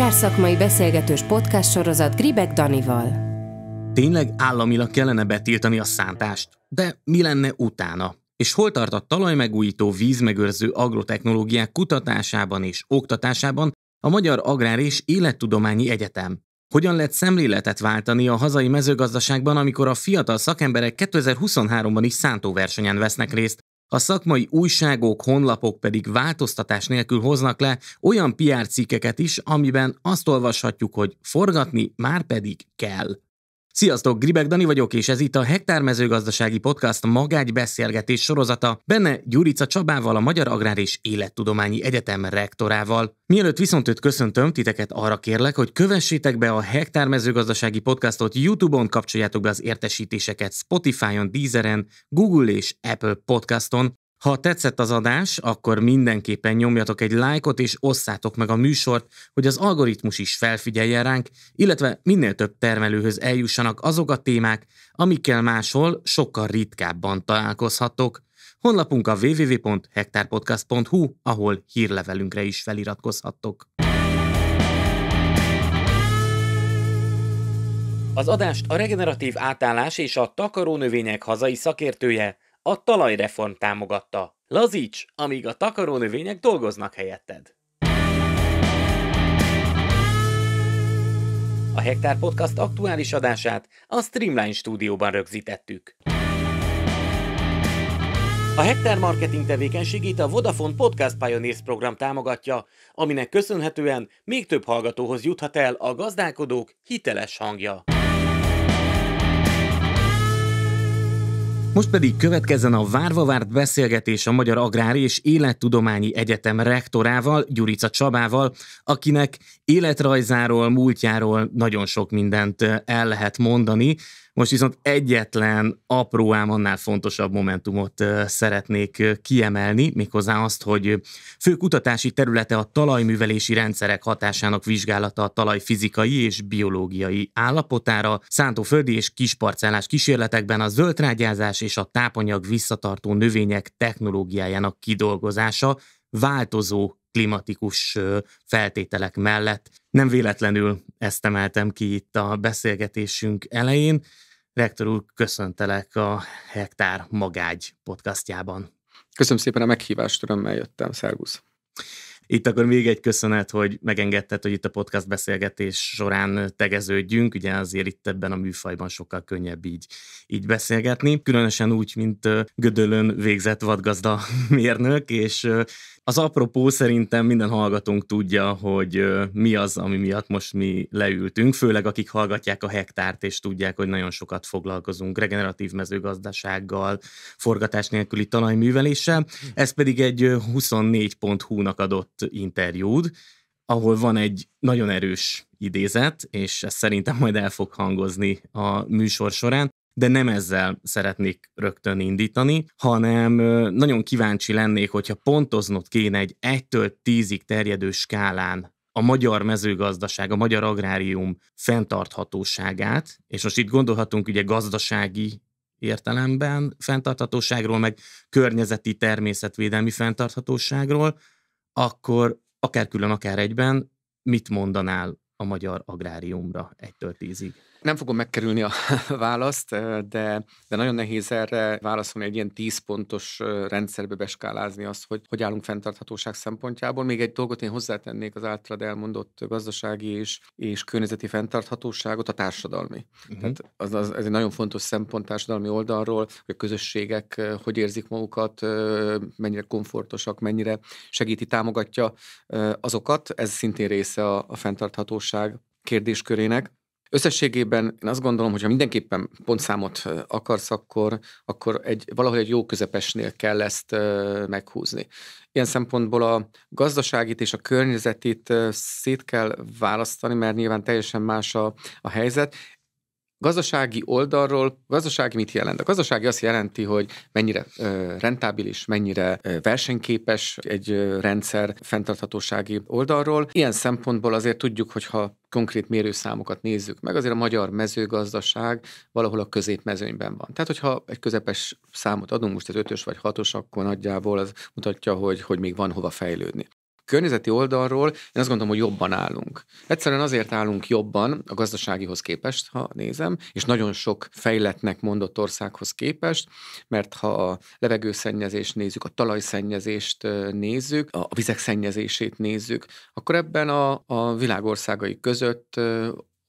Agrárszakmai beszélgetős podcast sorozat Gribek Danival. Tényleg államilag kellene betiltani a szántást? De mi lenne utána? És hol tart a talajmegújító vízmegőrző agrotechnológiák kutatásában és oktatásában a Magyar Agrár és Élettudományi Egyetem? Hogyan lehet szemléletet váltani a hazai mezőgazdaságban, amikor a fiatal szakemberek 2023-ban is szántóversenyen vesznek részt, a szakmai újságok, honlapok pedig változtatás nélkül hoznak le olyan PR cikkeket is, amiben azt olvashatjuk, hogy forgatni már pedig kell. Sziasztok, Gribek Dani vagyok, és ez itt a Hektár mezőgazdasági podcast magágy beszélgetés sorozata, benne Gyurica Csabával, a Magyar Agrár és Élettudományi Egyetem rektorával. Mielőtt viszont őt köszöntöm, titeket arra kérlek, hogy kövessétek be a Hektár mezőgazdasági podcastot YouTube-on, kapcsoljátok be az értesítéseket Spotify-on, Deezeren, Google és Apple podcaston, ha tetszett az adás, akkor mindenképpen nyomjatok egy lájkot és osszátok meg a műsort, hogy az algoritmus is felfigyeljen ránk, illetve minél több termelőhöz eljussanak azok a témák, amikkel máshol sokkal ritkábban találkozhattok. Honlapunk a www.hektarpodcast.hu, ahol hírlevelünkre is feliratkozhattok. Az adást a regeneratív átállás és a takarónövények hazai szakértője, a talajreform támogatta. Lazíts, amíg a takarónövények dolgoznak helyetted. A Hektár Podcast aktuális adását a Streamline stúdióban rögzítettük. A Hektár marketing tevékenységét a Vodafone Podcast Pioneers program támogatja, aminek köszönhetően még több hallgatóhoz juthat el a gazdálkodók hiteles hangja. Most pedig következzen a várva várt beszélgetés a Magyar Agrár és Élettudományi Egyetem rektorával, Gyurica Csabával, akinek életrajzáról, múltjáról nagyon sok mindent el lehet mondani, most viszont egyetlen apró, ám annál fontosabb momentumot szeretnék kiemelni, méghozzá azt, hogy fő kutatási területe a talajművelési rendszerek hatásának vizsgálata a talaj fizikai és biológiai állapotára, szántóföldi és kisparcellás kísérletekben a zöldrágyázás és a tápanyag visszatartó növények technológiájának kidolgozása, változó klimatikus feltételek mellett. Nem véletlenül ezt emeltem ki itt a beszélgetésünk elején. Rektor úr, köszöntelek a Hektár Magágy podcastjában. Köszönöm szépen a meghívást, örömmel jöttem, szervusz. Itt akkor még egy köszönet, hogy megengedted, hogy itt a podcast beszélgetés során tegeződjünk. Ugye azért itt ebben a műfajban sokkal könnyebb így, így beszélgetni. Különösen úgy, mint Gödölön végzett vadgazda mérnök, és az apropó szerintem minden hallgatónk tudja, hogy mi az, ami miatt most mi leültünk, főleg akik hallgatják a hektárt, és tudják, hogy nagyon sokat foglalkozunk regeneratív mezőgazdasággal, forgatás nélküli talajműveléssel. Ez pedig egy 24.hu-nak adott interjúd, ahol van egy nagyon erős idézet, és ez szerintem majd el fog hangozni a műsor során, de nem ezzel szeretnék rögtön indítani, hanem nagyon kíváncsi lennék, hogyha pontoznod kéne egy 1-től 10-ig terjedő skálán a magyar mezőgazdaság, a magyar agrárium fenntarthatóságát, és most itt gondolhatunk ugye gazdasági értelemben fenntarthatóságról, meg környezeti természetvédelmi fenntarthatóságról, akkor akár külön, akár egyben mit mondanál a magyar agráriumra 1-től 10-ig? Nem fogom megkerülni a választ, de, de nagyon nehéz erre válaszolni egy ilyen 10 pontos rendszerbe beskálázni azt, hogy hogy állunk fenntarthatóság szempontjából. Még egy dolgot én hozzátennék az általad elmondott gazdasági és, és környezeti fenntarthatóságot, a társadalmi. Uh-huh. Tehát az, az, ez egy nagyon fontos szempont társadalmi oldalról, hogy a közösségek hogy érzik magukat, mennyire komfortosak, mennyire segíti, támogatja azokat. Ez szintén része a, a fenntarthatóság kérdéskörének. Összességében én azt gondolom, hogy ha mindenképpen pontszámot akarsz, akkor, akkor egy, valahol egy jó közepesnél kell ezt meghúzni. Ilyen szempontból a gazdaságit és a környezetit szét kell választani, mert nyilván teljesen más a, a helyzet. Gazdasági oldalról, gazdasági mit jelent? A gazdasági azt jelenti, hogy mennyire rentábilis, mennyire ö, versenyképes egy rendszer fenntarthatósági oldalról. Ilyen szempontból azért tudjuk, hogy ha konkrét mérőszámokat nézzük meg, azért a magyar mezőgazdaság valahol a középmezőnyben van. Tehát, hogyha egy közepes számot adunk, most az ötös vagy hatos, akkor nagyjából az mutatja, hogy, hogy még van hova fejlődni környezeti oldalról én azt gondolom, hogy jobban állunk. Egyszerűen azért állunk jobban a gazdaságihoz képest, ha nézem, és nagyon sok fejletnek mondott országhoz képest, mert ha a levegőszennyezést nézzük, a talajszennyezést nézzük, a vizek szennyezését nézzük, akkor ebben a, a világországai között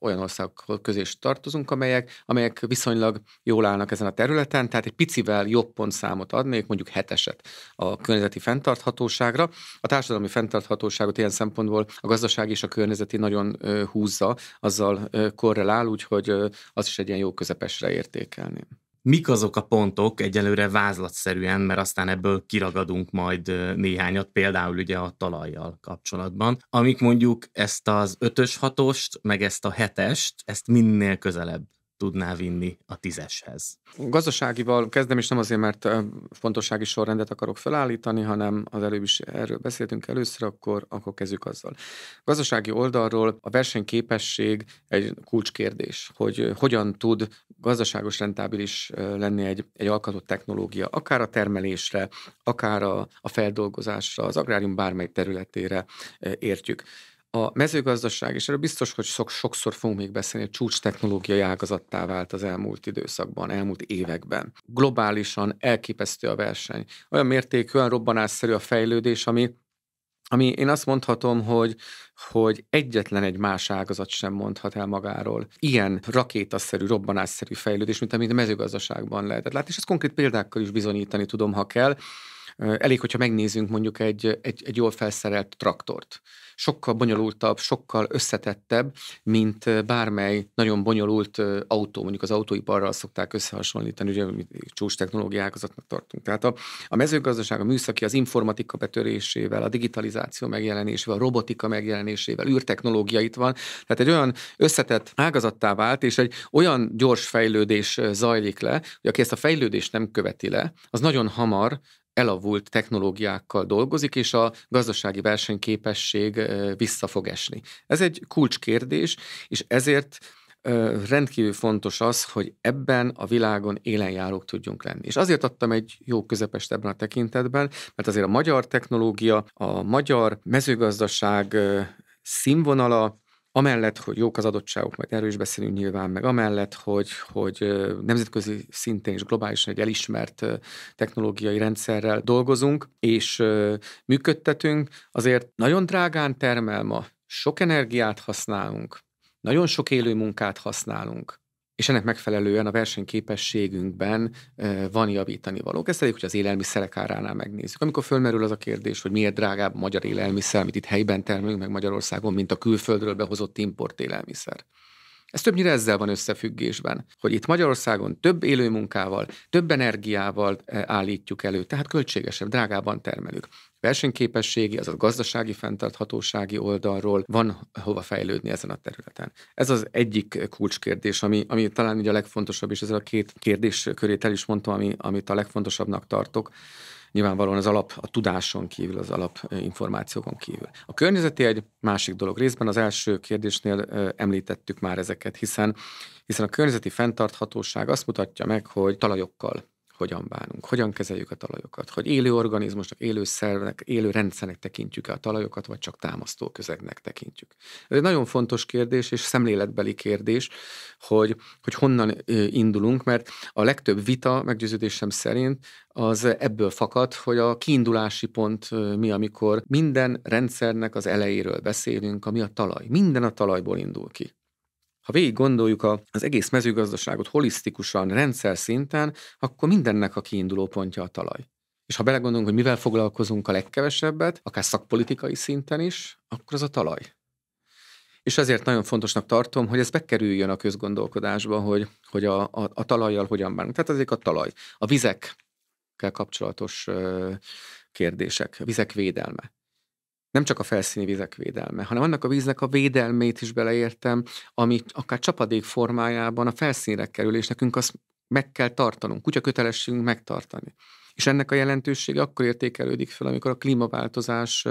olyan országok közé is tartozunk, amelyek, amelyek viszonylag jól állnak ezen a területen, tehát egy picivel jobb pontszámot adnék, mondjuk heteset a környezeti fenntarthatóságra. A társadalmi fenntarthatóságot ilyen szempontból a gazdaság és a környezeti nagyon húzza, azzal korrelál, úgyhogy az is egy ilyen jó közepesre értékelni. Mik azok a pontok egyelőre vázlatszerűen, mert aztán ebből kiragadunk majd néhányat, például ugye a talajjal kapcsolatban, amik mondjuk ezt az ötös hatost, meg ezt a hetest, ezt minél közelebb tudná vinni a tízeshez. Gazdaságival kezdem, és nem azért, mert fontossági sorrendet akarok felállítani, hanem az előbb is erről beszéltünk először, akkor, akkor kezdjük azzal. Gazdasági oldalról a versenyképesség egy kulcskérdés, hogy hogyan tud gazdaságos rentábilis lenni egy, egy alkalmazott technológia, akár a termelésre, akár a, a feldolgozásra, az agrárium bármely területére értjük. A mezőgazdaság, és erről biztos, hogy sok, sokszor fogunk még beszélni, csúcs technológiai ágazattá vált az elmúlt időszakban, elmúlt években. Globálisan elképesztő a verseny. Olyan mértékű, olyan robbanásszerű a fejlődés, ami ami én azt mondhatom, hogy, hogy egyetlen egy más ágazat sem mondhat el magáról. Ilyen rakétaszerű, robbanásszerű fejlődés, mint amit a mezőgazdaságban lehetett látni, és ezt konkrét példákkal is bizonyítani tudom, ha kell. Elég, hogyha megnézzünk mondjuk egy, egy, egy jól felszerelt traktort. Sokkal bonyolultabb, sokkal összetettebb, mint bármely nagyon bonyolult autó, mondjuk az autóiparral szokták összehasonlítani, ugye csúcs technológiákazatnak tartunk. Tehát a, a mezőgazdaság, a műszaki, az informatika betörésével, a digitalizáció megjelenésével, a robotika megjelenésével, űrtechnológia itt van, tehát egy olyan összetett ágazattá vált, és egy olyan gyors fejlődés zajlik le, hogy aki ezt a fejlődést nem követi le, az nagyon hamar elavult technológiákkal dolgozik, és a gazdasági versenyképesség vissza fog esni. Ez egy kulcskérdés, és ezért rendkívül fontos az, hogy ebben a világon élenjárók tudjunk lenni. És azért adtam egy jó közepest ebben a tekintetben, mert azért a magyar technológia, a magyar mezőgazdaság színvonala Amellett, hogy jók az adottságok, majd erről is beszélünk nyilván, meg amellett, hogy, hogy nemzetközi szinten és globálisan egy elismert technológiai rendszerrel dolgozunk, és működtetünk, azért nagyon drágán termel ma, sok energiát használunk, nagyon sok élő munkát használunk, és ennek megfelelően a versenyképességünkben van javítani való. Ezt elég, hogy az élelmiszerek áránál megnézzük. Amikor fölmerül az a kérdés, hogy miért drágább magyar élelmiszer, amit itt helyben termelünk meg Magyarországon, mint a külföldről behozott import élelmiszer. Ez többnyire ezzel van összefüggésben, hogy itt Magyarországon több élő munkával, több energiával állítjuk elő, tehát költségesebb, drágában termelünk versenyképességi, azaz gazdasági fenntarthatósági oldalról van hova fejlődni ezen a területen. Ez az egyik kulcskérdés, ami, ami talán így a legfontosabb, és ezzel a két kérdés körét el is mondtam, ami, amit a legfontosabbnak tartok. Nyilvánvalóan az alap a tudáson kívül, az alap információkon kívül. A környezeti egy másik dolog. Részben az első kérdésnél említettük már ezeket, hiszen, hiszen a környezeti fenntarthatóság azt mutatja meg, hogy talajokkal hogyan bánunk, hogyan kezeljük a talajokat, hogy élő organizmusnak, élő szervnek, élő rendszernek tekintjük a talajokat, vagy csak támasztó közegnek tekintjük. Ez egy nagyon fontos kérdés, és szemléletbeli kérdés, hogy, hogy honnan indulunk, mert a legtöbb vita, meggyőződésem szerint, az ebből fakad, hogy a kiindulási pont mi, amikor minden rendszernek az elejéről beszélünk, ami a talaj. Minden a talajból indul ki. Ha végig gondoljuk az egész mezőgazdaságot holisztikusan, rendszer szinten, akkor mindennek a kiinduló pontja a talaj. És ha belegondolunk, hogy mivel foglalkozunk a legkevesebbet, akár szakpolitikai szinten is, akkor az a talaj. És ezért nagyon fontosnak tartom, hogy ez bekerüljön a közgondolkodásba, hogy, hogy a, a, a talajjal hogyan bánunk. Tehát ezek a talaj. A vizekkel kapcsolatos kérdések, a vizek védelme nem csak a felszíni vizek védelme, hanem annak a víznek a védelmét is beleértem, ami akár csapadék formájában a felszínre kerül, és nekünk azt meg kell tartanunk, kutya kötelességünk megtartani. És ennek a jelentősége akkor értékelődik fel, amikor a klímaváltozás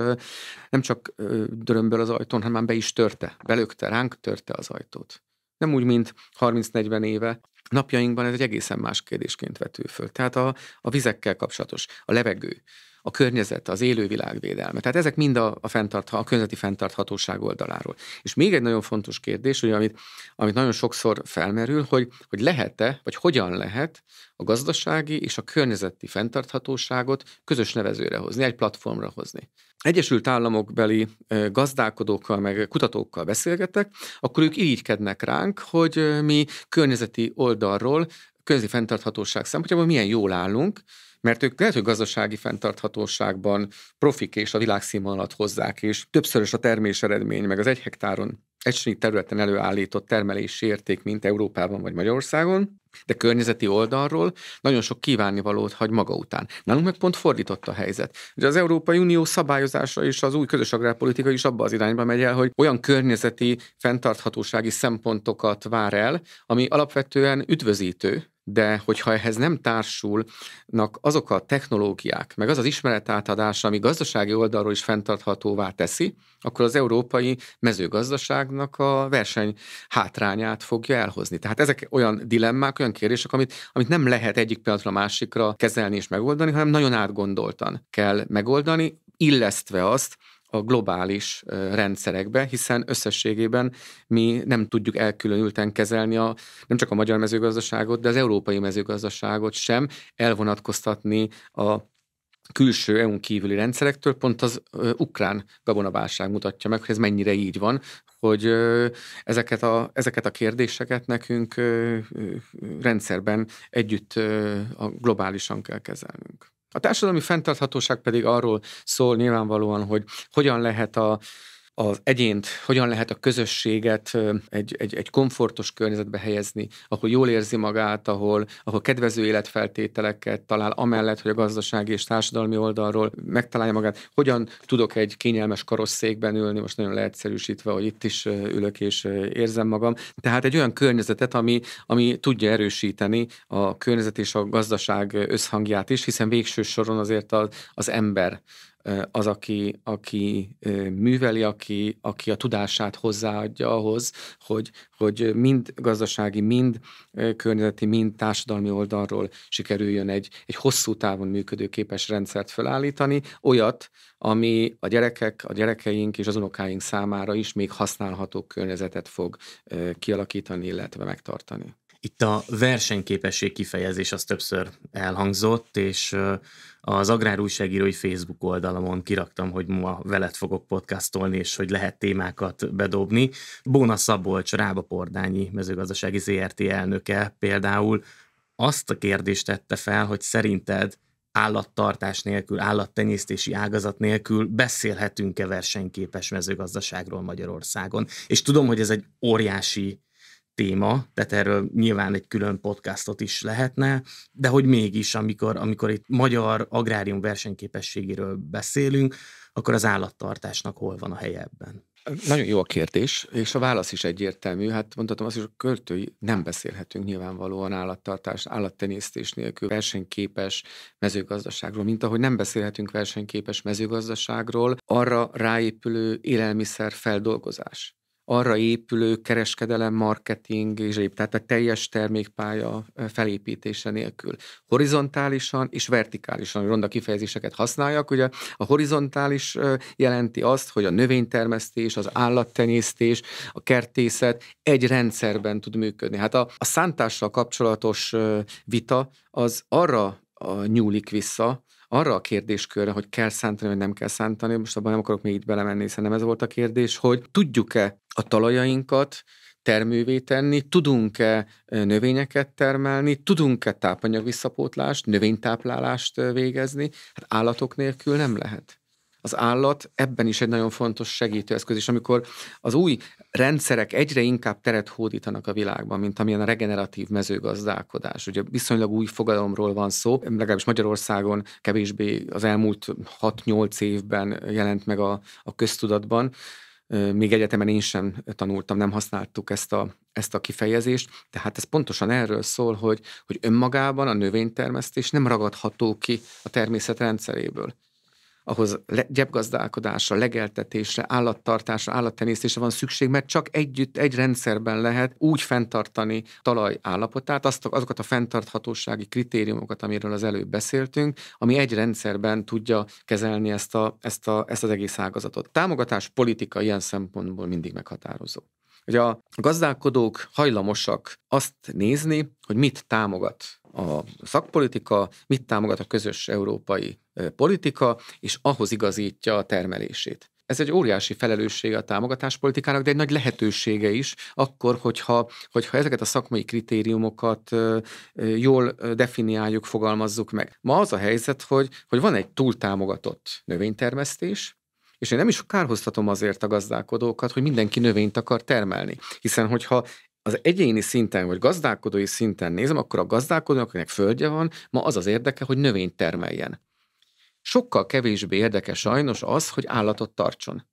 nem csak dörömből az ajtón, hanem már be is törte, belökte, ránk törte az ajtót. Nem úgy, mint 30-40 éve. Napjainkban ez egy egészen más kérdésként vető föl. Tehát a, a vizekkel kapcsolatos, a levegő, a környezet, az élővilágvédelme. Tehát ezek mind a, a, fenntart, a környezeti fenntarthatóság oldaláról. És még egy nagyon fontos kérdés, hogy amit, amit nagyon sokszor felmerül, hogy, hogy lehet-e, vagy hogyan lehet a gazdasági és a környezeti fenntarthatóságot közös nevezőre hozni, egy platformra hozni. Egyesült Államok beli gazdálkodókkal, meg kutatókkal beszélgetek, akkor ők irigykednek ránk, hogy mi környezeti oldalról, környezeti fenntarthatóság szempontjából milyen jól állunk, mert ők lehet, hogy gazdasági fenntarthatóságban profik és a világszínvonalat hozzák, és többszörös a termés eredmény, meg az egy hektáron egy területen előállított termelési érték, mint Európában vagy Magyarországon, de környezeti oldalról nagyon sok kívánnivalót hagy maga után. Nálunk meg pont fordított a helyzet. Ugye az Európai Unió szabályozása és az új közös agrárpolitika is abba az irányba megy el, hogy olyan környezeti fenntarthatósági szempontokat vár el, ami alapvetően üdvözítő, de hogyha ehhez nem társulnak azok a technológiák, meg az az ismeretátadás, ami gazdasági oldalról is fenntarthatóvá teszi, akkor az európai mezőgazdaságnak a verseny hátrányát fogja elhozni. Tehát ezek olyan dilemmák, olyan kérdések, amit, amit nem lehet egyik pillanatra a másikra kezelni és megoldani, hanem nagyon átgondoltan kell megoldani, illesztve azt a globális rendszerekbe, hiszen összességében mi nem tudjuk elkülönülten kezelni a, nem csak a magyar mezőgazdaságot, de az európai mezőgazdaságot sem, elvonatkoztatni a külső EU-n kívüli rendszerektől, pont az ukrán gabonaválság mutatja meg, hogy ez mennyire így van, hogy ezeket, a, ezeket a kérdéseket nekünk rendszerben együtt globálisan kell kezelnünk. A társadalmi fenntarthatóság pedig arról szól nyilvánvalóan, hogy hogyan lehet a az egyént, hogyan lehet a közösséget egy, egy, egy komfortos környezetbe helyezni, ahol jól érzi magát, ahol, ahol kedvező életfeltételeket talál, amellett, hogy a gazdasági és társadalmi oldalról megtalálja magát. Hogyan tudok egy kényelmes karosszékben ülni, most nagyon leegyszerűsítve, hogy itt is ülök és érzem magam. Tehát egy olyan környezetet, ami, ami tudja erősíteni a környezet és a gazdaság összhangját is, hiszen végső soron azért az, az ember az, aki, aki műveli, aki, aki a tudását hozzáadja ahhoz, hogy, hogy mind gazdasági, mind környezeti, mind társadalmi oldalról sikerüljön egy, egy hosszú távon működő képes rendszert felállítani, olyat, ami a gyerekek, a gyerekeink és az unokáink számára is még használható környezetet fog kialakítani, illetve megtartani. Itt a versenyképesség kifejezés az többször elhangzott, és az Agrárújságírói Facebook oldalamon kiraktam, hogy ma veled fogok podcastolni, és hogy lehet témákat bedobni. Bóna Szabolcs, Rába Pordányi mezőgazdasági ZRT elnöke például azt a kérdést tette fel, hogy szerinted állattartás nélkül, állattenyésztési ágazat nélkül beszélhetünk-e versenyképes mezőgazdaságról Magyarországon. És tudom, hogy ez egy óriási téma, tehát erről nyilván egy külön podcastot is lehetne, de hogy mégis, amikor, amikor itt magyar agrárium versenyképességéről beszélünk, akkor az állattartásnak hol van a helye ebben? Nagyon jó a kérdés, és a válasz is egyértelmű. Hát mondhatom azt, hogy a költői nem beszélhetünk nyilvánvalóan állattartás, állattenyésztés nélkül versenyképes mezőgazdaságról, mint ahogy nem beszélhetünk versenyképes mezőgazdaságról, arra ráépülő élelmiszer feldolgozás arra épülő kereskedelem, marketing és épp, tehát a teljes termékpálya felépítése nélkül. Horizontálisan és vertikálisan, ronda kifejezéseket használjak. Ugye a horizontális jelenti azt, hogy a növénytermesztés, az állattenyésztés, a kertészet egy rendszerben tud működni. Hát a, a szántással kapcsolatos vita az arra nyúlik vissza, arra a kérdéskörre, hogy kell szántani, vagy nem kell szántani, most abban nem akarok még itt belemenni, hiszen nem ez volt a kérdés, hogy tudjuk-e a talajainkat termővé tenni, tudunk-e növényeket termelni, tudunk-e tápanyag visszapótlást, növénytáplálást végezni, hát állatok nélkül nem lehet az állat ebben is egy nagyon fontos segítőeszköz, és amikor az új rendszerek egyre inkább teret hódítanak a világban, mint amilyen a regeneratív mezőgazdálkodás. Ugye viszonylag új fogalomról van szó, legalábbis Magyarországon kevésbé az elmúlt 6-8 évben jelent meg a, a köztudatban, még egyetemen én sem tanultam, nem használtuk ezt a, ezt a kifejezést, tehát ez pontosan erről szól, hogy, hogy önmagában a növénytermesztés nem ragadható ki a természet rendszeréből ahhoz gyepgazdálkodásra, legeltetésre, állattartásra, állattenyésztésre van szükség, mert csak együtt, egy rendszerben lehet úgy fenntartani talaj állapotát, azt, azokat a fenntarthatósági kritériumokat, amiről az előbb beszéltünk, ami egy rendszerben tudja kezelni ezt, a, ezt, a, ezt az egész ágazatot. Támogatás politika ilyen szempontból mindig meghatározó hogy a gazdálkodók hajlamosak azt nézni, hogy mit támogat a szakpolitika, mit támogat a közös európai politika, és ahhoz igazítja a termelését. Ez egy óriási felelőssége a támogatáspolitikának, de egy nagy lehetősége is, akkor, hogyha, hogyha ezeket a szakmai kritériumokat jól definiáljuk, fogalmazzuk meg. Ma az a helyzet, hogy, hogy van egy túltámogatott növénytermesztés, és én nem is kárhoztatom azért a gazdálkodókat, hogy mindenki növényt akar termelni. Hiszen, hogyha az egyéni szinten, vagy gazdálkodói szinten nézem, akkor a gazdálkodónak, akinek földje van, ma az az érdeke, hogy növényt termeljen. Sokkal kevésbé érdekes sajnos az, hogy állatot tartson.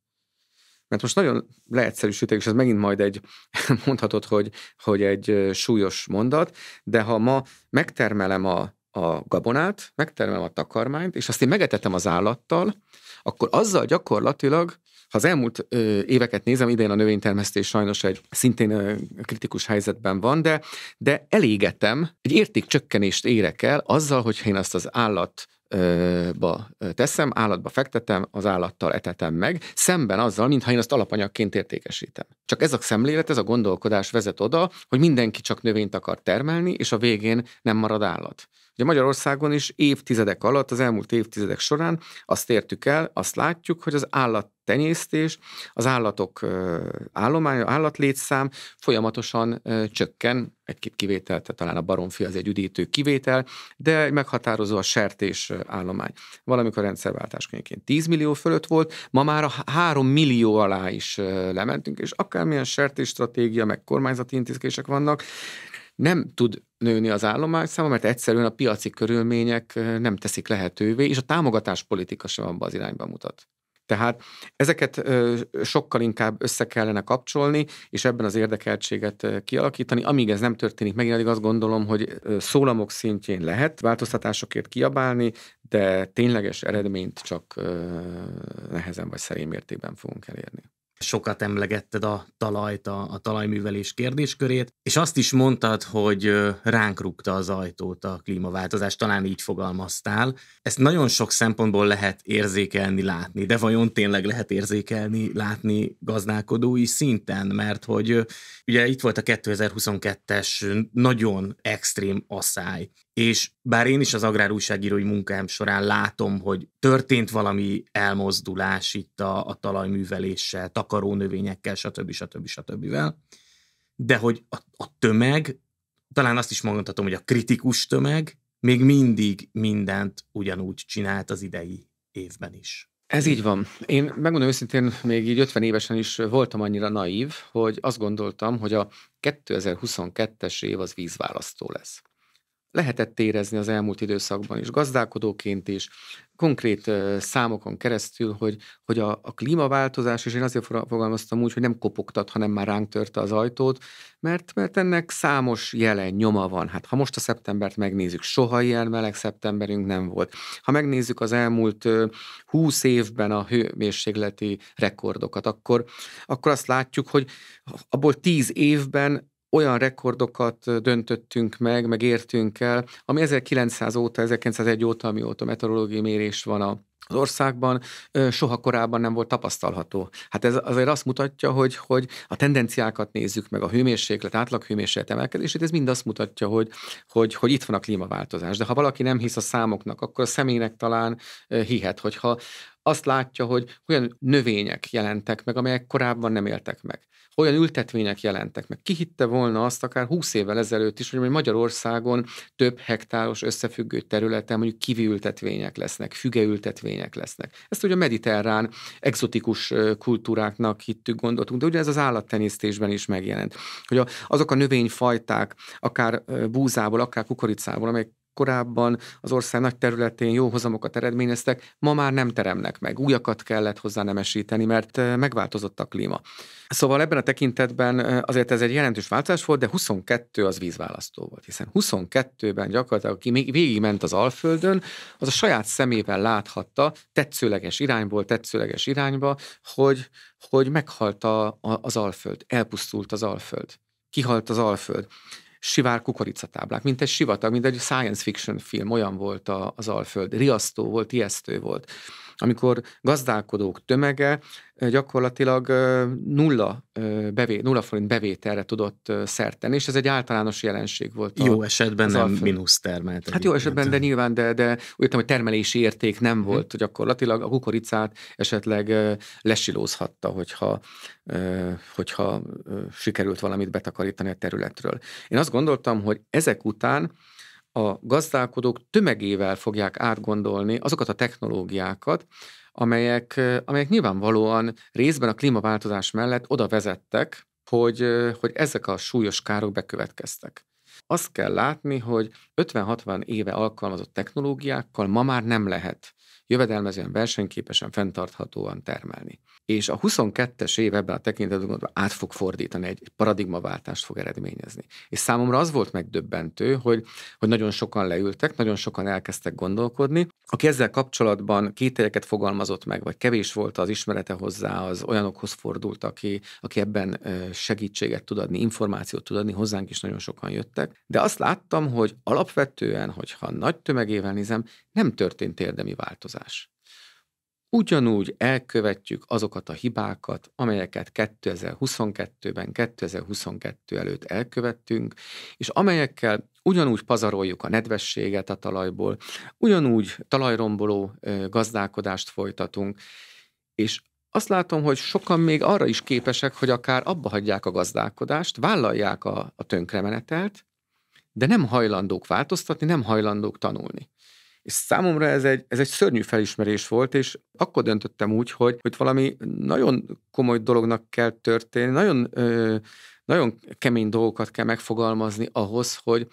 Mert most nagyon leegyszerűsítek, és ez megint majd egy, mondhatod, hogy, hogy egy súlyos mondat, de ha ma megtermelem a, a gabonát, megtermelem a takarmányt, és azt én megetetem az állattal, akkor azzal gyakorlatilag ha az elmúlt ö, éveket nézem, idén a növénytermesztés sajnos egy szintén ö, kritikus helyzetben van, de, de elégetem, egy értékcsökkenést érek el azzal, hogyha én azt az állat ba teszem, állatba fektetem, az állattal etetem meg, szemben azzal, mintha én azt alapanyagként értékesítem. Csak ez a szemlélet, ez a gondolkodás vezet oda, hogy mindenki csak növényt akar termelni, és a végén nem marad állat. Ugye Magyarországon is évtizedek alatt, az elmúlt évtizedek során azt értük el, azt látjuk, hogy az állat tenyésztés, az állatok állománya, állatlétszám folyamatosan csökken, egy-két kivétel, tehát talán a baromfi az egy üdítő kivétel, de egy meghatározó a sertés állomány. Valamikor rendszerváltás 10 millió fölött volt, ma már a 3 millió alá is lementünk, és akármilyen sertés stratégia, meg kormányzati intézkedések vannak, nem tud nőni az száma, mert egyszerűen a piaci körülmények nem teszik lehetővé, és a támogatás politika sem abban az irányba mutat. Tehát ezeket sokkal inkább össze kellene kapcsolni, és ebben az érdekeltséget kialakítani. Amíg ez nem történik meg, én addig azt gondolom, hogy szólamok szintjén lehet változtatásokért kiabálni, de tényleges eredményt csak nehezen vagy szerény mértékben fogunk elérni sokat emlegetted a talajt, a, a talajművelés kérdéskörét, és azt is mondtad, hogy ránk rúgta az ajtót a klímaváltozás, talán így fogalmaztál. Ezt nagyon sok szempontból lehet érzékelni, látni, de vajon tényleg lehet érzékelni, látni gazdálkodói szinten, mert hogy ugye itt volt a 2022-es nagyon extrém asszály, és bár én is az agrárújságírói munkám során látom, hogy történt valami elmozdulás itt a, a talajműveléssel, takarónövényekkel, stb. stb. stb. De hogy a, a tömeg, talán azt is mondhatom, hogy a kritikus tömeg még mindig mindent ugyanúgy csinált az idei évben is. Ez így van. Én megmondom őszintén, még így 50 évesen is voltam annyira naív, hogy azt gondoltam, hogy a 2022-es év az vízválasztó lesz lehetett érezni az elmúlt időszakban is, gazdálkodóként is, konkrét számokon keresztül, hogy, hogy a, a klímaváltozás, és én azért fogalmaztam úgy, hogy nem kopogtat, hanem már ránk törte az ajtót, mert, mert ennek számos jelen, nyoma van. Hát ha most a szeptembert megnézzük, soha ilyen meleg szeptemberünk nem volt. Ha megnézzük az elmúlt 20 évben a hőmérsékleti rekordokat, akkor, akkor azt látjuk, hogy abból 10 évben olyan rekordokat döntöttünk meg, meg értünk el, ami 1900 óta, 1901 óta, amióta meteorológiai mérés van a az országban soha korábban nem volt tapasztalható. Hát ez azért azt mutatja, hogy, hogy a tendenciákat nézzük meg, a hőmérséklet, átlaghőmérséklet emelkedését, ez mind azt mutatja, hogy, hogy, hogy itt van a klímaváltozás. De ha valaki nem hisz a számoknak, akkor a személynek talán hihet, hogyha azt látja, hogy olyan növények jelentek meg, amelyek korábban nem éltek meg olyan ültetvények jelentek meg. Ki hitte volna azt akár 20 évvel ezelőtt is, hogy Magyarországon több hektáros összefüggő területen mondjuk kivi ültetvények lesznek, fügeültetvények lesznek. Ezt ugye a mediterrán, exotikus kultúráknak hittük, gondoltunk, de ugye ez az állattenyésztésben is megjelent. Hogy azok a növényfajták, akár búzából, akár kukoricából, amelyek korábban az ország nagy területén jó hozamokat eredményeztek, ma már nem teremnek meg. Újakat kellett hozzá nemesíteni, mert megváltozott a klíma. Szóval ebben a tekintetben azért ez egy jelentős változás volt, de 22 az vízválasztó volt, hiszen 22-ben gyakorlatilag, aki még végigment az Alföldön, az a saját szemével láthatta tetszőleges irányból, tetszőleges irányba, hogy, hogy meghalt a, a, az Alföld, elpusztult az Alföld, kihalt az Alföld sivár kukoricatáblák, mint egy sivatag, mint egy science fiction film, olyan volt az Alföld, riasztó volt, ijesztő volt. Amikor gazdálkodók tömege gyakorlatilag nulla, bevé, nulla forint bevételre tudott szerteni, és ez egy általános jelenség volt. Jó a, esetben nem alföld. mínusz termelt. Hát jó esetben, de nyilván, de, de úgy értem, hogy termelési érték nem hmm. volt gyakorlatilag. A kukoricát esetleg lesilózhatta, hogyha, hogyha sikerült valamit betakarítani a területről. Én azt gondoltam, hogy ezek után a gazdálkodók tömegével fogják átgondolni azokat a technológiákat, amelyek, amelyek nyilvánvalóan részben a klímaváltozás mellett oda vezettek, hogy, hogy ezek a súlyos károk bekövetkeztek. Azt kell látni, hogy 50-60 éve alkalmazott technológiákkal ma már nem lehet jövedelmezően, versenyképesen, fenntarthatóan termelni. És a 22-es év ebben a tekintetben át fog fordítani, egy paradigmaváltást fog eredményezni. És számomra az volt megdöbbentő, hogy, hogy nagyon sokan leültek, nagyon sokan elkezdtek gondolkodni. Aki ezzel kapcsolatban kételyeket fogalmazott meg, vagy kevés volt az ismerete hozzá, az olyanokhoz fordult, aki, aki ebben segítséget tud adni, információt tud adni, hozzánk is nagyon sokan jöttek. De azt láttam, hogy alapvetően, hogyha nagy tömegével nézem, nem történt érdemi változás. Ugyanúgy elkövetjük azokat a hibákat, amelyeket 2022-ben, 2022 előtt elkövettünk, és amelyekkel ugyanúgy pazaroljuk a nedvességet a talajból, ugyanúgy talajromboló gazdálkodást folytatunk, és azt látom, hogy sokan még arra is képesek, hogy akár abba hagyják a gazdálkodást, vállalják a, a tönkremenetelt, de nem hajlandók változtatni, nem hajlandók tanulni. És számomra ez egy, ez egy szörnyű felismerés volt, és akkor döntöttem úgy, hogy, hogy valami nagyon komoly dolognak kell történni, nagyon, ö, nagyon kemény dolgokat kell megfogalmazni ahhoz, hogy,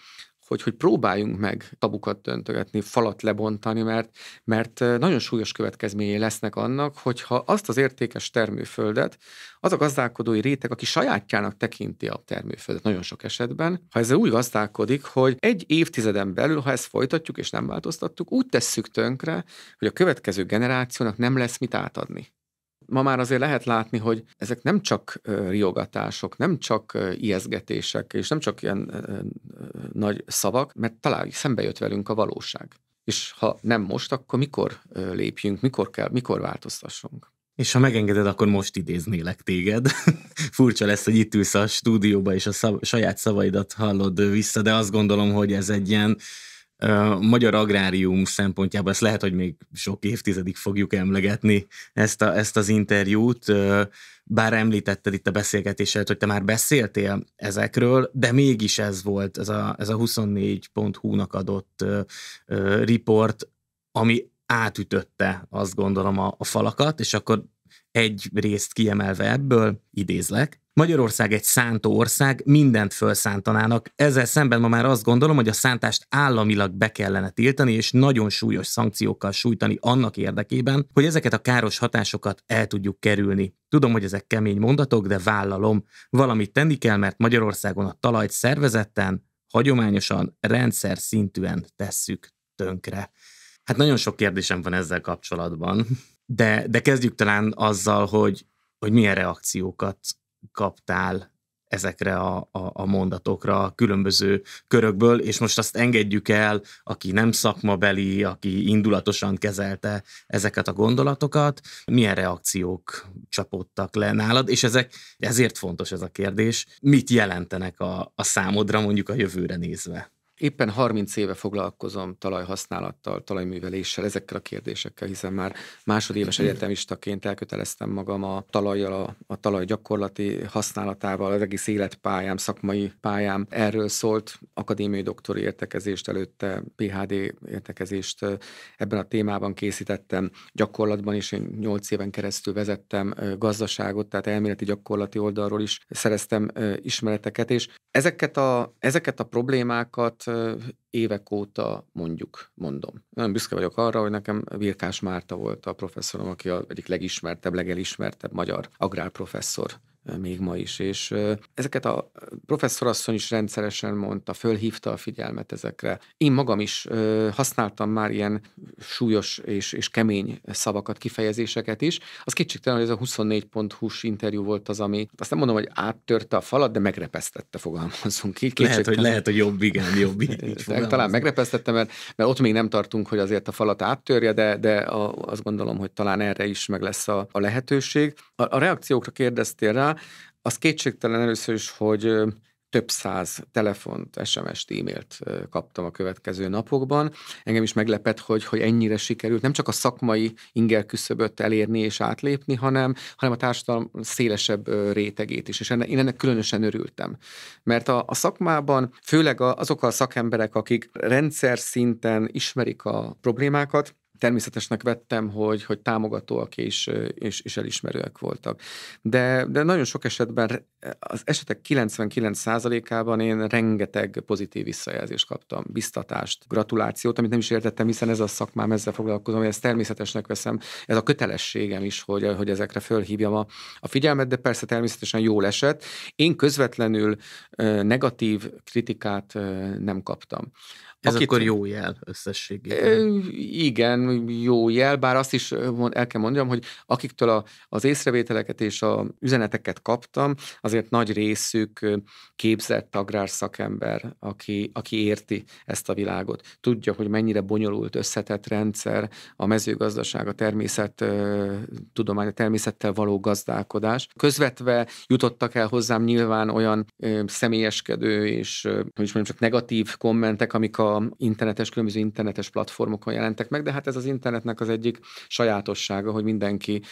hogy, hogy próbáljunk meg tabukat döntögetni, falat lebontani, mert, mert nagyon súlyos következményei lesznek annak, hogyha azt az értékes termőföldet, az a gazdálkodói réteg, aki sajátjának tekinti a termőföldet nagyon sok esetben, ha ezzel úgy gazdálkodik, hogy egy évtizeden belül, ha ezt folytatjuk és nem változtattuk, úgy tesszük tönkre, hogy a következő generációnak nem lesz mit átadni. Ma már azért lehet látni, hogy ezek nem csak riogatások, nem csak ijeszgetések, és nem csak ilyen nagy szavak, mert talán szembe jött velünk a valóság. És ha nem most, akkor mikor lépjünk, mikor kell, mikor változtassunk? És ha megengeded, akkor most idéznélek téged. Furcsa lesz, hogy itt ülsz a stúdióba, és a szav- saját szavaidat hallod vissza, de azt gondolom, hogy ez egy ilyen magyar agrárium szempontjából ezt lehet, hogy még sok évtizedig fogjuk emlegetni ezt, a, ezt az interjút, bár említetted itt a beszélgetésed, hogy te már beszéltél ezekről, de mégis ez volt, ez a, ez a 24.hu-nak adott report, ami átütötte azt gondolom a, a falakat, és akkor egy részt kiemelve ebből, idézlek, Magyarország egy szántó ország, mindent felszántanának. Ezzel szemben ma már azt gondolom, hogy a szántást államilag be kellene tiltani, és nagyon súlyos szankciókkal sújtani annak érdekében, hogy ezeket a káros hatásokat el tudjuk kerülni. Tudom, hogy ezek kemény mondatok, de vállalom. Valamit tenni kell, mert Magyarországon a talajt szervezetten, hagyományosan, rendszer szintűen tesszük tönkre. Hát nagyon sok kérdésem van ezzel kapcsolatban, de, de kezdjük talán azzal, hogy, hogy milyen reakciókat kaptál ezekre a, a, a mondatokra a különböző körökből, és most azt engedjük el, aki nem szakmabeli, aki indulatosan kezelte ezeket a gondolatokat, milyen reakciók csapódtak le nálad, és ezek, ezért fontos ez a kérdés, mit jelentenek a, a számodra mondjuk a jövőre nézve? Éppen 30 éve foglalkozom talajhasználattal, talajműveléssel, ezekkel a kérdésekkel, hiszen már másodéves egyetemistaként elköteleztem magam a talajjal, a, a talaj gyakorlati használatával, az egész életpályám, szakmai pályám erről szólt, akadémiai doktori értekezést előtte, PHD értekezést ebben a témában készítettem, gyakorlatban is én 8 éven keresztül vezettem gazdaságot, tehát elméleti gyakorlati oldalról is szereztem ismereteket, és ezeket a, ezeket a problémákat évek óta mondjuk, mondom. Nagyon büszke vagyok arra, hogy nekem Virkás Márta volt a professzorom, aki a egyik legismertebb, legelismertebb magyar agrárprofesszor még ma is. És ezeket a professzorasszony is rendszeresen mondta, fölhívta a figyelmet ezekre. Én magam is használtam már ilyen súlyos és, és kemény szavakat, kifejezéseket is. Az kétségtelen, hogy ez a 24 pont hús interjú volt az, ami azt nem mondom, hogy áttörte a falat, de megrepesztette, fogalmazunk így. Lehet, hogy, lehet, hogy jobb, igen, jobb így, így Talán megrepesztette, mert, mert ott még nem tartunk, hogy azért a falat áttörje, de, de a, azt gondolom, hogy talán erre is meg lesz a, a lehetőség. A, a reakciókra kérdeztél rá, az kétségtelen először is, hogy több száz telefont, SMS-t, e-mailt kaptam a következő napokban. Engem is meglepett, hogy, hogy ennyire sikerült nem csak a szakmai inger küszöböt elérni és átlépni, hanem, hanem a társadalom szélesebb rétegét is. És enne, én ennek különösen örültem. Mert a, a szakmában főleg azok a szakemberek, akik rendszer szinten ismerik a problémákat, természetesnek vettem, hogy, hogy támogatóak és, és, és elismerőek voltak. De, de nagyon sok esetben, az esetek 99%-ában én rengeteg pozitív visszajelzést kaptam, biztatást, gratulációt, amit nem is értettem, hiszen ez a szakmám, ezzel foglalkozom, ezt természetesnek veszem, ez a kötelességem is, hogy, hogy ezekre fölhívjam a, a figyelmet, de persze természetesen jól esett. Én közvetlenül negatív kritikát nem kaptam. Ez Akit, akkor jó jel összességében. Igen, jó jel, bár azt is el kell mondjam, hogy akiktől a, az észrevételeket és a üzeneteket kaptam, azért nagy részük képzett agrárszakember, aki, aki érti ezt a világot. Tudja, hogy mennyire bonyolult, összetett rendszer a mezőgazdaság, a természet, tudomány, a természettel való gazdálkodás. Közvetve jutottak el hozzám nyilván olyan személyeskedő és, hogy is mondjam, csak negatív kommentek, amik a internetes, különböző internetes platformokon jelentek meg, de hát ez az internetnek az egyik sajátossága, hogy mindenki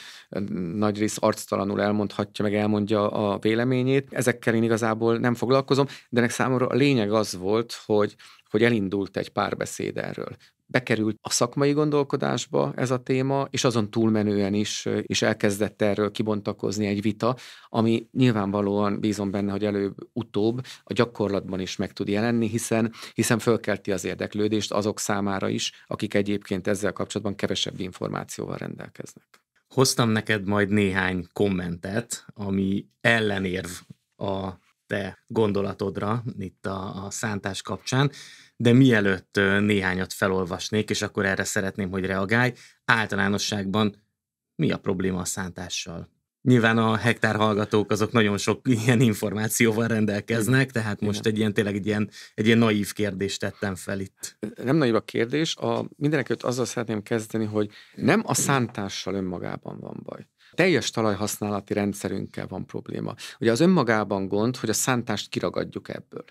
nagy rész arctalanul elmondhatja, meg elmondja a véleményét. Ezekkel én igazából nem foglalkozom, de ennek számomra a lényeg az volt, hogy hogy elindult egy párbeszéd erről bekerült a szakmai gondolkodásba ez a téma, és azon túlmenően is, és elkezdett erről kibontakozni egy vita, ami nyilvánvalóan bízom benne, hogy előbb-utóbb a gyakorlatban is meg tud jelenni, hiszen, hiszen fölkelti az érdeklődést azok számára is, akik egyébként ezzel kapcsolatban kevesebb információval rendelkeznek. Hoztam neked majd néhány kommentet, ami ellenérv a te gondolatodra itt a, a szántás kapcsán, de mielőtt néhányat felolvasnék, és akkor erre szeretném, hogy reagálj, általánosságban mi a probléma a szántással? Nyilván a hektár hallgatók azok nagyon sok ilyen információval rendelkeznek, tehát most egy ilyen tényleg egy ilyen, egy ilyen naív kérdést tettem fel itt. Nem naív a kérdés, a, mindenekült azzal szeretném kezdeni, hogy nem a szántással önmagában van baj. Teljes talajhasználati rendszerünkkel van probléma. Ugye az önmagában gond, hogy a szántást kiragadjuk ebből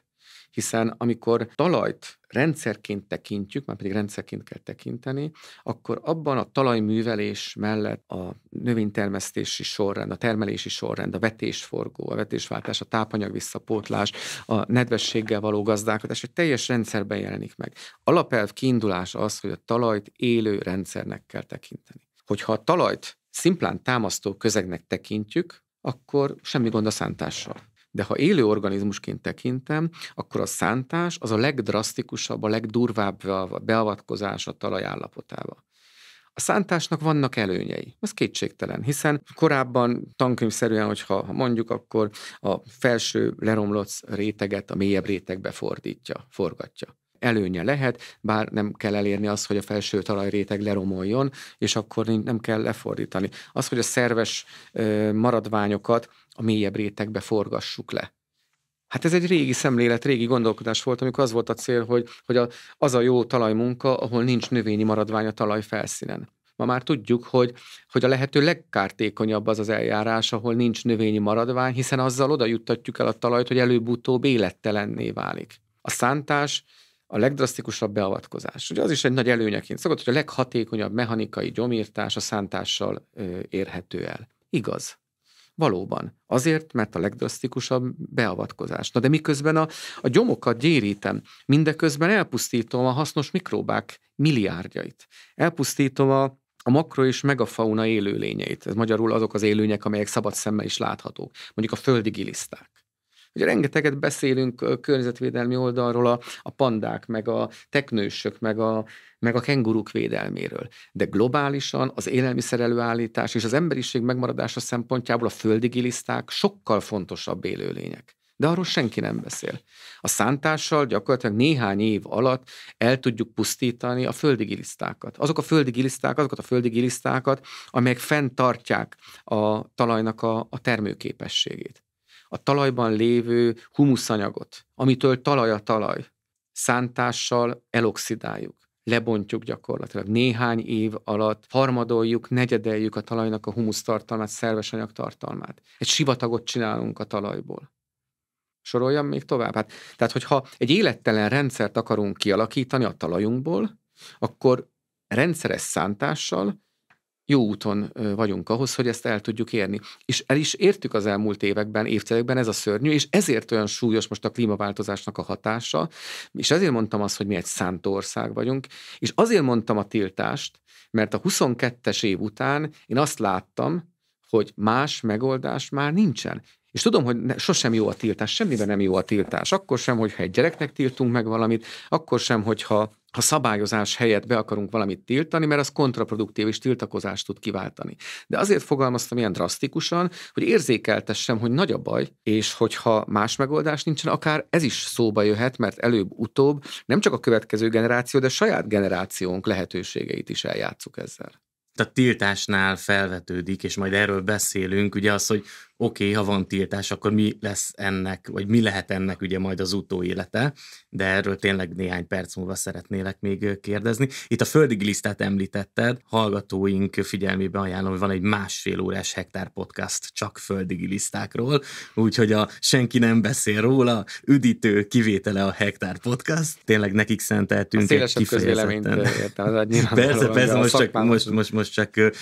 hiszen amikor talajt rendszerként tekintjük, már pedig rendszerként kell tekinteni, akkor abban a talajművelés mellett a növénytermesztési sorrend, a termelési sorrend, a vetésforgó, a vetésváltás, a tápanyag visszapótlás, a nedvességgel való gazdálkodás egy teljes rendszerben jelenik meg. Alapelv kiindulás az, hogy a talajt élő rendszernek kell tekinteni. Hogyha a talajt szimplán támasztó közegnek tekintjük, akkor semmi gond a szántással. De ha élő organizmusként tekintem, akkor a szántás az a legdrasztikusabb, a legdurvább beavatkozás a talaj állapotába. A szántásnak vannak előnyei, ez kétségtelen, hiszen korábban tankönyvszerűen, hogyha ha mondjuk, akkor a felső leromlott réteget a mélyebb rétegbe fordítja, forgatja előnye lehet, bár nem kell elérni azt, hogy a felső talajréteg leromoljon, és akkor nem kell lefordítani. Az, hogy a szerves maradványokat a mélyebb rétegbe forgassuk le. Hát ez egy régi szemlélet, régi gondolkodás volt, amikor az volt a cél, hogy, hogy a, az a jó talajmunka, ahol nincs növényi maradvány a talaj felszínen. Ma már tudjuk, hogy, hogy a lehető legkártékonyabb az az eljárás, ahol nincs növényi maradvány, hiszen azzal oda juttatjuk el a talajt, hogy előbb-utóbb élettelenné válik. A szántás a legdrasztikusabb beavatkozás. Ugye az is egy nagy előnyeként szokott, hogy a leghatékonyabb mechanikai gyomírtás a szántással ö, érhető el. Igaz. Valóban. Azért, mert a legdrasztikusabb beavatkozás. Na de miközben a, a gyomokat gyérítem, mindeközben elpusztítom a hasznos mikróbák milliárdjait. Elpusztítom a, a makro és megafauna élőlényeit. Ez magyarul azok az élőnyek, amelyek szabad szemmel is láthatók. Mondjuk a földi giliszták Ugye rengeteget beszélünk környezetvédelmi oldalról a, a pandák, meg a teknősök, meg a, meg a kenguruk védelméről. De globálisan az élelmiszer előállítás és az emberiség megmaradása szempontjából a földi giliszták sokkal fontosabb élőlények de arról senki nem beszél. A szántással gyakorlatilag néhány év alatt el tudjuk pusztítani a földi gilisztákat. Azok a földi giliszták, azokat a földi gilisztákat, amelyek fenntartják a talajnak a, a termőképességét. A talajban lévő humuszanyagot, amitől talaj a talaj, szántással eloxidáljuk lebontjuk gyakorlatilag. Néhány év alatt harmadoljuk, negyedeljük a talajnak a humusztartalmát, szerves anyagtartalmát. Egy sivatagot csinálunk a talajból. Soroljam még tovább? Hát, tehát, hogyha egy élettelen rendszert akarunk kialakítani a talajunkból, akkor rendszeres szántással jó úton vagyunk ahhoz, hogy ezt el tudjuk érni. És el is értük az elmúlt években, évtizedekben ez a szörnyű, és ezért olyan súlyos most a klímaváltozásnak a hatása, és ezért mondtam azt, hogy mi egy szántó ország vagyunk, és azért mondtam a tiltást, mert a 22-es év után én azt láttam, hogy más megoldás már nincsen. És tudom, hogy ne, sosem jó a tiltás, semmiben nem jó a tiltás. Akkor sem, hogyha egy gyereknek tiltunk meg valamit, akkor sem, hogyha ha szabályozás helyett be akarunk valamit tiltani, mert az kontraproduktív és tiltakozást tud kiváltani. De azért fogalmaztam ilyen drasztikusan, hogy érzékeltessem, hogy nagy a baj, és hogyha más megoldás nincsen, akár ez is szóba jöhet, mert előbb-utóbb nem csak a következő generáció, de saját generációnk lehetőségeit is eljátszuk ezzel. A tiltásnál felvetődik, és majd erről beszélünk, ugye az, hogy oké, okay, ha van tiltás, akkor mi lesz ennek, vagy mi lehet ennek ugye majd az utóélete, de erről tényleg néhány perc múlva szeretnélek még kérdezni. Itt a földi glisztát említetted, hallgatóink figyelmébe ajánlom, hogy van egy másfél órás hektár podcast csak földi glisztákról, úgyhogy a senki nem beszél róla, üdítő kivétele a hektár podcast, tényleg nekik szenteltünk egy kifejezetten. persze, persze, most csak, most, most, most csak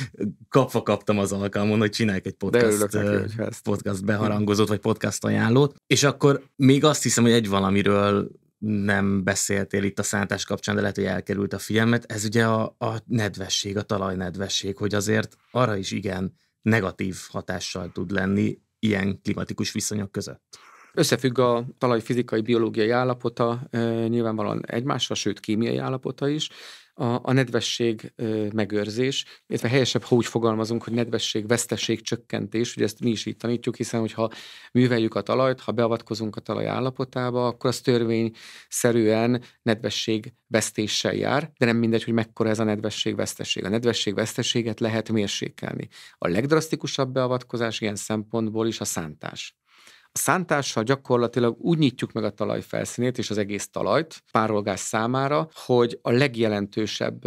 kapva kaptam az alkalmon, hogy csinálják egy podcast. De örülök neki, podcast. Podcast beharangozott, vagy podcast ajánlót. És akkor még azt hiszem, hogy egy valamiről nem beszéltél itt a szántás kapcsán, de lehet, hogy elkerült a figyelmet. Ez ugye a, a nedvesség, a talajnedvesség, hogy azért arra is igen negatív hatással tud lenni ilyen klimatikus viszonyok között. Összefügg a talaj fizikai, biológiai állapota, nyilvánvalóan egymásra, sőt kémiai állapota is a, a nedvesség megőrzés, illetve helyesebb, ha úgy fogalmazunk, hogy nedvesség, vesztesség csökkentés, ugye ezt mi is így tanítjuk, hiszen hogyha műveljük a talajt, ha beavatkozunk a talaj állapotába, akkor az törvényszerűen nedvesség vesztéssel jár, de nem mindegy, hogy mekkora ez a nedvesség vesztesség. A nedvesség vesztességet lehet mérsékelni. A legdrasztikusabb beavatkozás ilyen szempontból is a szántás. A szántással gyakorlatilag úgy nyitjuk meg a talaj felszínét és az egész talajt párolgás számára, hogy a legjelentősebb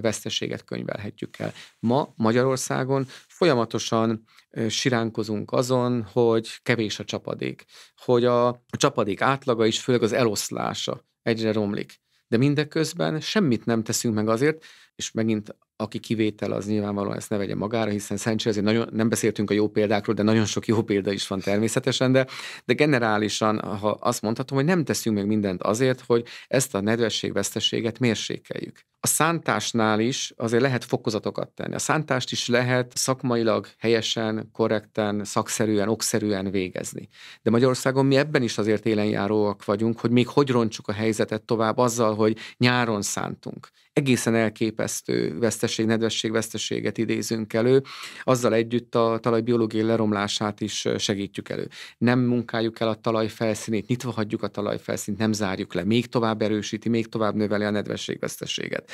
veszteséget könyvelhetjük el. Ma Magyarországon folyamatosan siránkozunk azon, hogy kevés a csapadék, hogy a, a csapadék átlaga is, főleg az eloszlása egyre romlik. De mindeközben semmit nem teszünk meg azért, és megint aki kivétel, az nyilvánvalóan ezt ne vegye magára, hiszen Szentse, azért nagyon, nem beszéltünk a jó példákról, de nagyon sok jó példa is van természetesen, de, de generálisan, ha azt mondhatom, hogy nem teszünk meg mindent azért, hogy ezt a nedvességveszteséget mérsékeljük. A szántásnál is azért lehet fokozatokat tenni. A szántást is lehet szakmailag helyesen, korrekten, szakszerűen, okszerűen végezni. De Magyarországon mi ebben is azért élenjáróak vagyunk, hogy még hogy roncsuk a helyzetet tovább azzal, hogy nyáron szántunk. Egészen elképesztő veszteség, nedvesség veszteséget idézünk elő, azzal együtt a talaj biológiai leromlását is segítjük elő. Nem munkáljuk el a talaj felszínét, nyitva hagyjuk a talaj felszínt, nem zárjuk le, még tovább erősíti, még tovább növeli a nedvességveszteséget.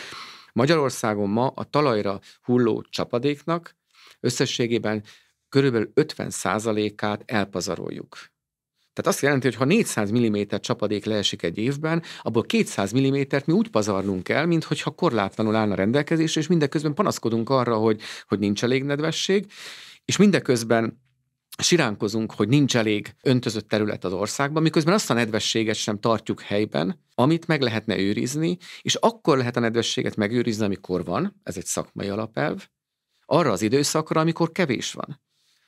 Magyarországon ma a talajra hulló csapadéknak összességében körülbelül 50%-át elpazaroljuk. Tehát azt jelenti, hogy ha 400 mm csapadék leesik egy évben, abból 200 mm-t mi úgy pazarnunk kell, mintha korlátlanul állna rendelkezésre, és mindeközben panaszkodunk arra, hogy, hogy nincs elég nedvesség, és mindeközben siránkozunk, hogy nincs elég öntözött terület az országban, miközben azt a nedvességet sem tartjuk helyben, amit meg lehetne őrizni, és akkor lehet a nedvességet megőrizni, amikor van, ez egy szakmai alapelv, arra az időszakra, amikor kevés van.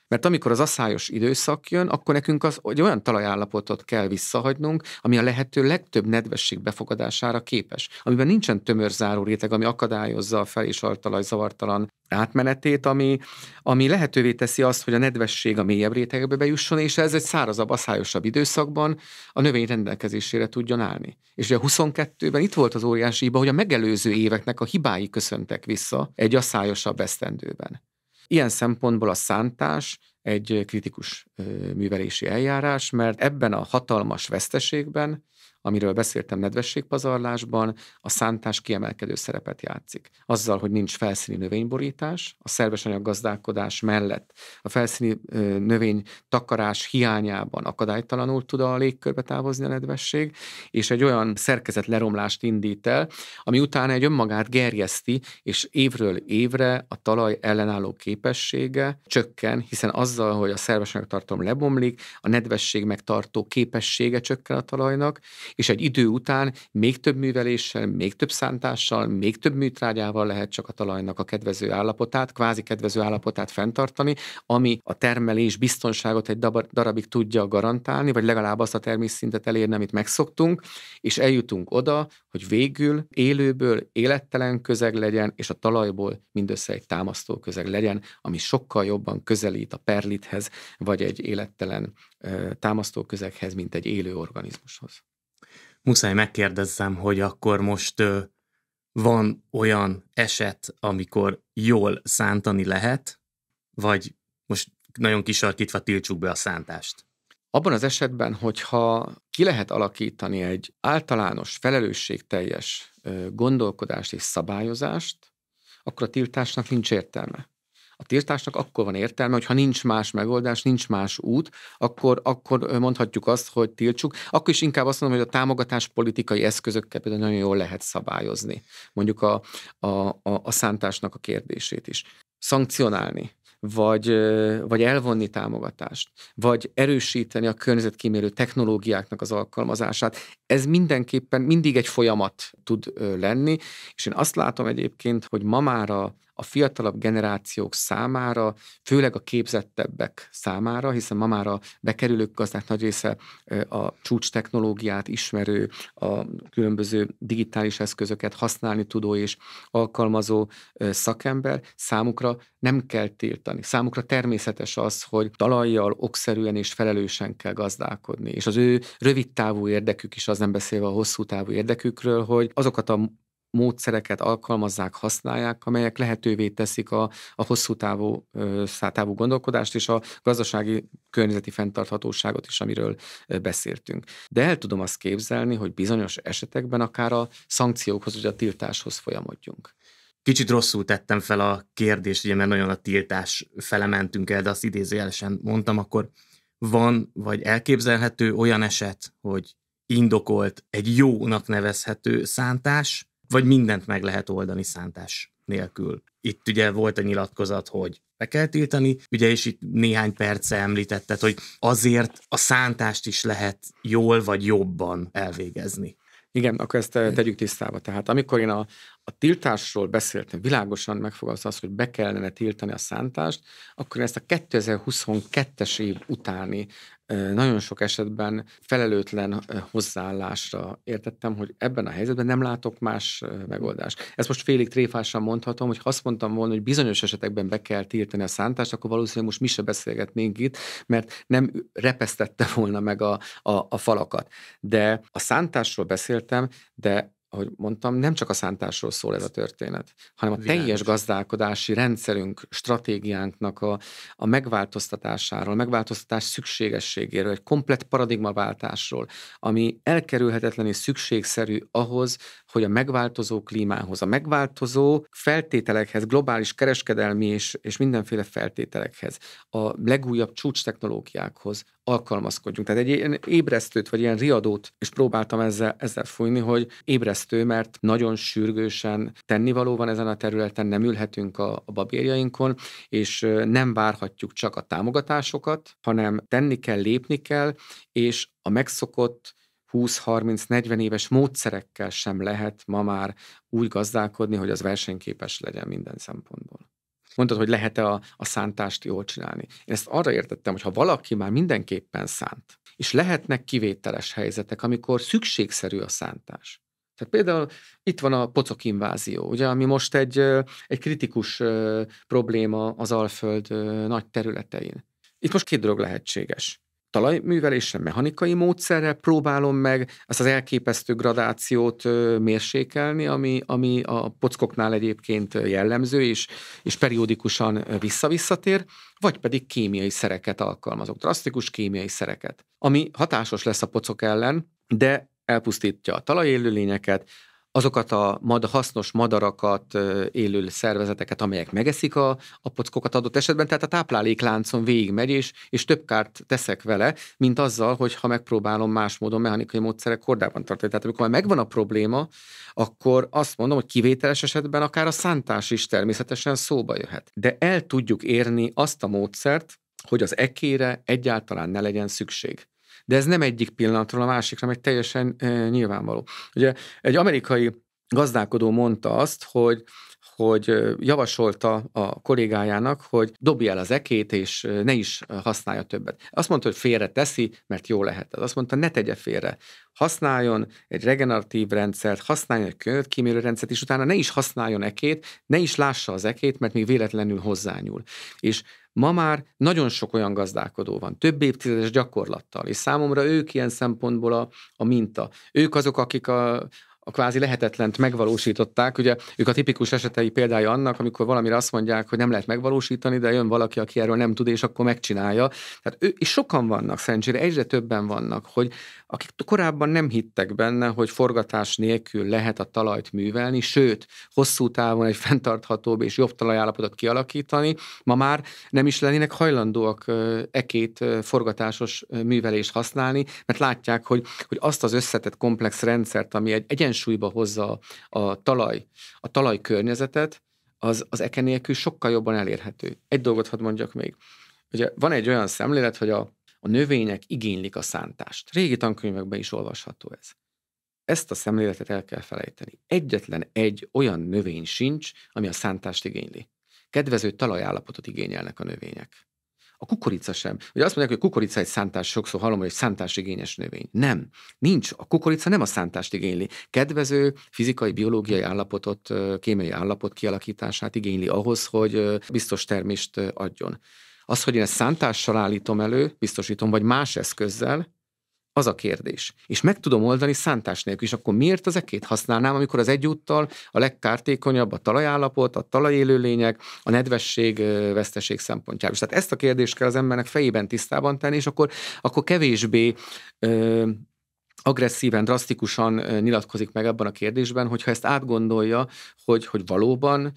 Mert amikor az asszályos időszak jön, akkor nekünk az, hogy olyan talajállapotot kell visszahagynunk, ami a lehető legtöbb nedvesség befogadására képes, amiben nincsen tömörzáró réteg, ami akadályozza a fel- és altalaj zavartalan átmenetét, ami, ami lehetővé teszi azt, hogy a nedvesség a mélyebb rétegekbe bejusson, és ez egy szárazabb, aszályosabb időszakban a növény rendelkezésére tudjon állni. És ugye a 22-ben itt volt az óriási hiba, hogy a megelőző éveknek a hibái köszöntek vissza egy aszályosabb esztendőben. Ilyen szempontból a szántás egy kritikus művelési eljárás, mert ebben a hatalmas veszteségben amiről beszéltem nedvességpazarlásban, a szántás kiemelkedő szerepet játszik. Azzal, hogy nincs felszíni növényborítás, a szerves anyaggazdálkodás mellett a felszíni növény takarás hiányában akadálytalanul tud a légkörbe távozni a nedvesség, és egy olyan szerkezet leromlást indít el, ami utána egy önmagát gerjeszti, és évről évre a talaj ellenálló képessége csökken, hiszen azzal, hogy a szerves anyagtartalom lebomlik, a nedvesség megtartó képessége csökken a talajnak, és egy idő után még több műveléssel, még több szántással, még több műtrágyával lehet csak a talajnak a kedvező állapotát, kvázi kedvező állapotát fenntartani, ami a termelés biztonságot egy darabig tudja garantálni, vagy legalább azt a termésszintet elérni, amit megszoktunk, és eljutunk oda, hogy végül élőből élettelen közeg legyen, és a talajból mindössze egy támasztó közeg legyen, ami sokkal jobban közelít a perlithez, vagy egy élettelen támasztó közeghez, mint egy élő organizmushoz muszáj megkérdezzem, hogy akkor most van olyan eset, amikor jól szántani lehet, vagy most nagyon kisarkítva tiltsuk be a szántást? Abban az esetben, hogyha ki lehet alakítani egy általános, felelősségteljes gondolkodást és szabályozást, akkor a tiltásnak nincs értelme. A tiltásnak akkor van értelme, hogy ha nincs más megoldás, nincs más út, akkor, akkor mondhatjuk azt, hogy tiltsuk. Akkor is inkább azt mondom, hogy a támogatás politikai eszközökkel például nagyon jól lehet szabályozni. Mondjuk a, a, a, a szántásnak a kérdését is. Szankcionálni vagy, vagy elvonni támogatást, vagy erősíteni a környezetkímélő technológiáknak az alkalmazását. Ez mindenképpen mindig egy folyamat tud lenni, és én azt látom egyébként, hogy ma már a, a fiatalabb generációk számára, főleg a képzettebbek számára, hiszen ma már a bekerülők gazdák nagy része a csúcs technológiát ismerő, a különböző digitális eszközöket használni tudó és alkalmazó szakember, számukra nem kell tiltani. Számukra természetes az, hogy talajjal, okszerűen és felelősen kell gazdálkodni. És az ő rövid távú érdekük is, az nem beszélve a hosszú távú érdekükről, hogy azokat a módszereket alkalmazzák, használják, amelyek lehetővé teszik a, a hosszú távú, távú gondolkodást és a gazdasági környezeti fenntarthatóságot is, amiről beszéltünk. De el tudom azt képzelni, hogy bizonyos esetekben akár a szankciókhoz, vagy a tiltáshoz folyamodjunk. Kicsit rosszul tettem fel a kérdést, ugye, mert nagyon a tiltás fele mentünk el, de azt idézőjelesen mondtam, akkor van, vagy elképzelhető olyan eset, hogy indokolt egy jónak nevezhető szántás, vagy mindent meg lehet oldani szántás nélkül. Itt ugye volt a nyilatkozat, hogy be kell tiltani, ugye és itt néhány perce említetted, hogy azért a szántást is lehet jól vagy jobban elvégezni. Igen, akkor ezt eh, tegyük tisztába. Tehát amikor én a, a tiltásról beszéltem, világosan megfogalmazta azt, hogy be kellene tiltani a szántást, akkor ezt a 2022-es év utáni nagyon sok esetben felelőtlen hozzáállásra értettem, hogy ebben a helyzetben nem látok más megoldást. Ezt most félig tréfásan mondhatom, hogy ha azt mondtam volna, hogy bizonyos esetekben be kell tiltani a szántást, akkor valószínűleg most mi se beszélgetnénk itt, mert nem repesztette volna meg a, a, a falakat. De a szántásról beszéltem, de ahogy mondtam, nem csak a szántásról szól ez a történet, hanem a Világos. teljes gazdálkodási rendszerünk, stratégiánknak a, a megváltoztatásáról, a megváltoztatás szükségességéről, egy komplet paradigmaváltásról, ami elkerülhetetlen és szükségszerű ahhoz, hogy a megváltozó klímához, a megváltozó feltételekhez, globális kereskedelmi és, és mindenféle feltételekhez, a legújabb csúcs technológiákhoz alkalmazkodjunk. Tehát egy ilyen ébresztőt, vagy ilyen riadót is próbáltam ezzel, ezzel fújni, hogy ébresztő, mert nagyon sürgősen tennivaló van ezen a területen, nem ülhetünk a, a babérjainkon, és nem várhatjuk csak a támogatásokat, hanem tenni kell, lépni kell, és a megszokott 20-30-40 éves módszerekkel sem lehet ma már úgy gazdálkodni, hogy az versenyképes legyen minden szempontból. Mondtad, hogy lehet-e a, a szántást jól csinálni. Én ezt arra értettem, hogy ha valaki már mindenképpen szánt, és lehetnek kivételes helyzetek, amikor szükségszerű a szántás. Tehát például itt van a pocok invázió, ugye, ami most egy, egy kritikus probléma az Alföld nagy területein. Itt most két dolog lehetséges talajműveléssel, mechanikai módszerrel próbálom meg ezt az elképesztő gradációt mérsékelni, ami, ami a pockoknál egyébként jellemző, és, és periódikusan vissza-visszatér, vagy pedig kémiai szereket alkalmazok, drasztikus kémiai szereket, ami hatásos lesz a pocok ellen, de elpusztítja a talajélőlényeket, azokat a mad, hasznos madarakat, élő szervezeteket, amelyek megeszik a, a pockokat adott esetben, tehát a táplálékláncon végigmegy, és, és több kárt teszek vele, mint azzal, hogy ha megpróbálom más módon mechanikai módszerek kordában tartani. Tehát amikor már megvan a probléma, akkor azt mondom, hogy kivételes esetben akár a szántás is természetesen szóba jöhet. De el tudjuk érni azt a módszert, hogy az ekére egyáltalán ne legyen szükség de ez nem egyik pillanatról a másikra, meg teljesen e, nyilvánvaló. Ugye egy amerikai gazdálkodó mondta azt, hogy hogy javasolta a kollégájának, hogy dobja el az ekét, és ne is használja többet. Azt mondta, hogy félre teszi, mert jó lehet. Azt mondta, ne tegye félre. Használjon egy regeneratív rendszert, használjon egy könyvkímélő rendszert, és utána ne is használjon ekét, ne is lássa az ekét, mert még véletlenül hozzányúl. És Ma már nagyon sok olyan gazdálkodó van, több évtizedes gyakorlattal, és számomra ők ilyen szempontból a, a minta. Ők azok, akik a, a kvázi lehetetlent megvalósították. Ugye ők a tipikus esetei példája annak, amikor valamire azt mondják, hogy nem lehet megvalósítani, de jön valaki, aki erről nem tud, és akkor megcsinálja. Tehát ő, és sokan vannak, szerencsére egyre többen vannak, hogy akik korábban nem hittek benne, hogy forgatás nélkül lehet a talajt művelni, sőt, hosszú távon egy fenntarthatóbb és jobb talajállapotot kialakítani, ma már nem is lennének hajlandóak ekét forgatásos művelést használni, mert látják, hogy, hogy azt az összetett komplex rendszert, ami egy egyensúlyba hozza a talaj, a talaj környezetet, az, az eke nélkül sokkal jobban elérhető. Egy dolgot hadd mondjak még. Ugye van egy olyan szemlélet, hogy a, a növények igénylik a szántást. Régi tankönyvekben is olvasható ez. Ezt a szemléletet el kell felejteni. Egyetlen egy olyan növény sincs, ami a szántást igényli. Kedvező talajállapotot igényelnek a növények. A kukorica sem. Ugye azt mondják, hogy a kukorica egy szántás, sokszor hallom, hogy egy szántásigényes növény. Nem. Nincs. A kukorica nem a szántást igényli. Kedvező fizikai, biológiai állapotot, kémiai állapot kialakítását igényli ahhoz, hogy biztos termést adjon. Az, hogy én ezt szántással állítom elő, biztosítom, vagy más eszközzel, az a kérdés. És meg tudom oldani szántás nélkül, és akkor miért az ekét használnám, amikor az egyúttal a legkártékonyabb a talajállapot, a talajélőlények, a nedvesség, veszteség szempontjából. Tehát ezt a kérdést kell az embernek fejében tisztában tenni, és akkor, akkor kevésbé ö, agresszíven, drasztikusan nyilatkozik meg ebben a kérdésben, hogyha ezt átgondolja, hogy, hogy valóban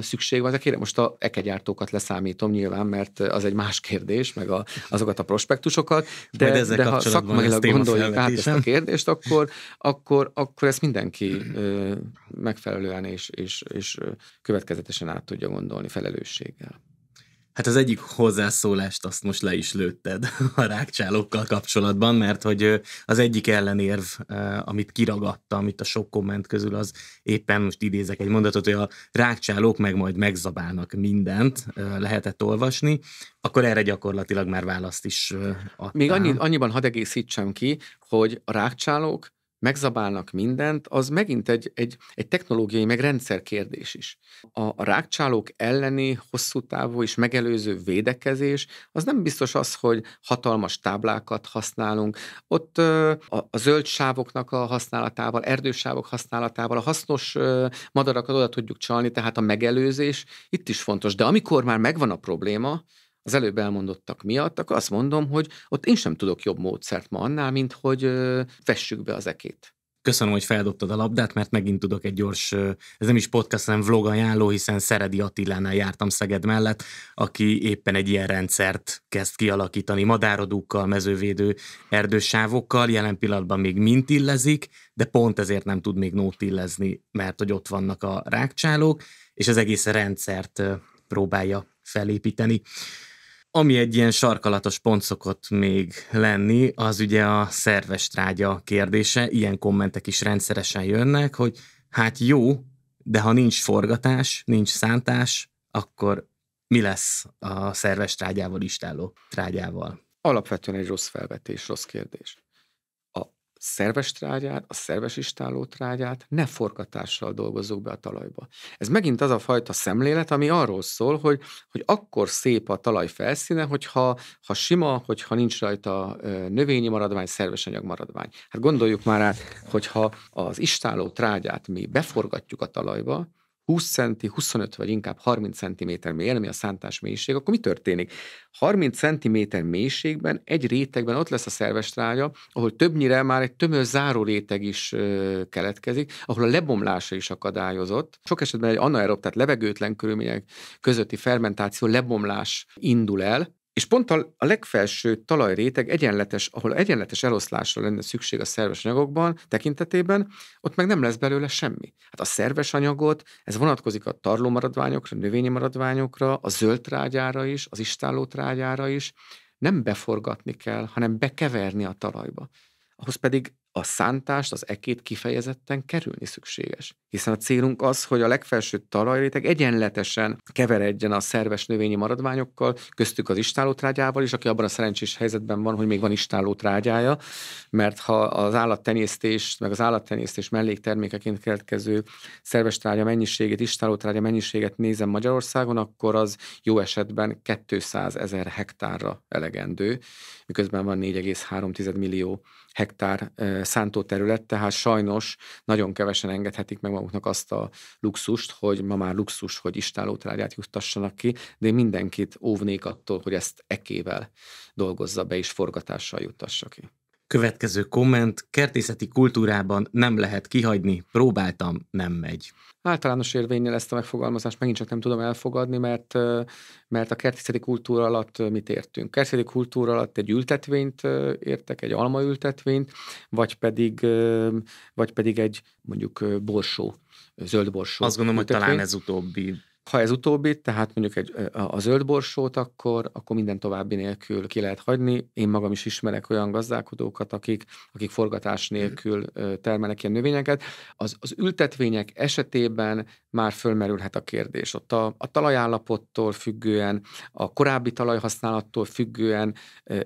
szükség van ezekére. Most a ekegyártókat leszámítom nyilván, mert az egy más kérdés, meg a, azokat a prospektusokat, de, de ha szakmailag gondoljuk át ezt a kérdést, akkor, akkor, akkor ezt mindenki megfelelően és, és, és következetesen át tudja gondolni felelősséggel. Hát az egyik hozzászólást azt most le is lőtted a rákcsálókkal kapcsolatban, mert hogy az egyik ellenérv, amit kiragadtam amit a sok komment közül, az éppen most idézek egy mondatot, hogy a rákcsálók meg majd megzabálnak mindent, lehetett olvasni, akkor erre gyakorlatilag már választ is adtál. Még annyi, annyiban hadd egészítsem ki, hogy a rákcsálók megzabálnak mindent, az megint egy, egy, egy technológiai, meg rendszer kérdés is. A, a rákcsálók elleni hosszú távú és megelőző védekezés, az nem biztos az, hogy hatalmas táblákat használunk. Ott a, a zöld sávoknak a használatával, erdősávok használatával, a hasznos madarakat oda tudjuk csalni, tehát a megelőzés itt is fontos. De amikor már megvan a probléma, az előbb elmondottak miatt, akkor azt mondom, hogy ott én sem tudok jobb módszert ma annál, mint hogy fessük be az ekét. Köszönöm, hogy feldobtad a labdát, mert megint tudok egy gyors, ez nem is podcast, hanem vlog ajánló, hiszen Szeredi Attilánál jártam Szeged mellett, aki éppen egy ilyen rendszert kezd kialakítani madárodókkal, mezővédő erdősávokkal, jelen pillanatban még mint illezik, de pont ezért nem tud még nót illezni, mert hogy ott vannak a rákcsálók, és az egész rendszert próbálja felépíteni. Ami egy ilyen sarkalatos pont szokott még lenni, az ugye a szerves trágya kérdése. Ilyen kommentek is rendszeresen jönnek, hogy hát jó, de ha nincs forgatás, nincs szántás, akkor Mi lesz a szerves trágyával, istálló trágyával? Alapvetően egy rossz felvetés, rossz kérdés szerves trágyát, a szerves istáló trágyát ne forgatással dolgozzuk be a talajba. Ez megint az a fajta szemlélet, ami arról szól, hogy, hogy akkor szép a talaj felszíne, hogyha ha sima, hogyha nincs rajta növényi maradvány, szerves anyag maradvány. Hát gondoljuk már át, hogyha az istáló trágyát mi beforgatjuk a talajba, 20 centi, 25 vagy inkább 30 cm mély, ami a szántás mélység, akkor mi történik? 30 cm mélységben, egy rétegben ott lesz a szerves trágya, ahol többnyire már egy tömör záró réteg is ö, keletkezik, ahol a lebomlása is akadályozott. Sok esetben egy anaerob, tehát levegőtlen körülmények közötti fermentáció, lebomlás indul el, és pont a, a legfelső talajréteg egyenletes, ahol egyenletes eloszlásra lenne szükség a szerves anyagokban tekintetében, ott meg nem lesz belőle semmi. Hát a szerves anyagot, ez vonatkozik a tarlómaradványokra, növényi maradványokra, a zöld trágyára is, az istáló trágyára is, nem beforgatni kell, hanem bekeverni a talajba. Ahhoz pedig a szántást, az ekét kifejezetten kerülni szükséges. Hiszen a célunk az, hogy a legfelső talajréteg egyenletesen keveredjen a szerves növényi maradványokkal, köztük az istálótrágyával is, aki abban a szerencsés helyzetben van, hogy még van istálótrágyája, mert ha az állattenyésztés, meg az állattenyésztés melléktermékeként keletkező szerves trágya mennyiségét, istálótrágya mennyiséget nézem Magyarországon, akkor az jó esetben 200 ezer hektárra elegendő, miközben van 4,3 millió hektár szántóterület, tehát sajnos nagyon kevesen engedhetik meg maguknak azt a luxust, hogy ma már luxus, hogy istálótrágyát juttassanak ki, de én mindenkit óvnék attól, hogy ezt ekével dolgozza be és forgatással juttassa ki. Következő komment, kertészeti kultúrában nem lehet kihagyni, próbáltam, nem megy. Általános érvényel ezt a megfogalmazást megint csak nem tudom elfogadni, mert, mert a kertészeti kultúra alatt mit értünk? Kertészeti kultúra alatt egy ültetvényt értek, egy almaültetvényt, vagy pedig, vagy pedig egy mondjuk borsó, zöld borsó. Azt gondolom, ültetvény. hogy talán ez utóbbi ha ez utóbbi, tehát mondjuk egy, a, a zöld borsót, akkor, akkor minden további nélkül ki lehet hagyni. Én magam is ismerek olyan gazdálkodókat, akik, akik forgatás nélkül termelnek ilyen növényeket. Az, az ültetvények esetében már fölmerülhet a kérdés. Ott a, a talajállapottól függően, a korábbi talajhasználattól függően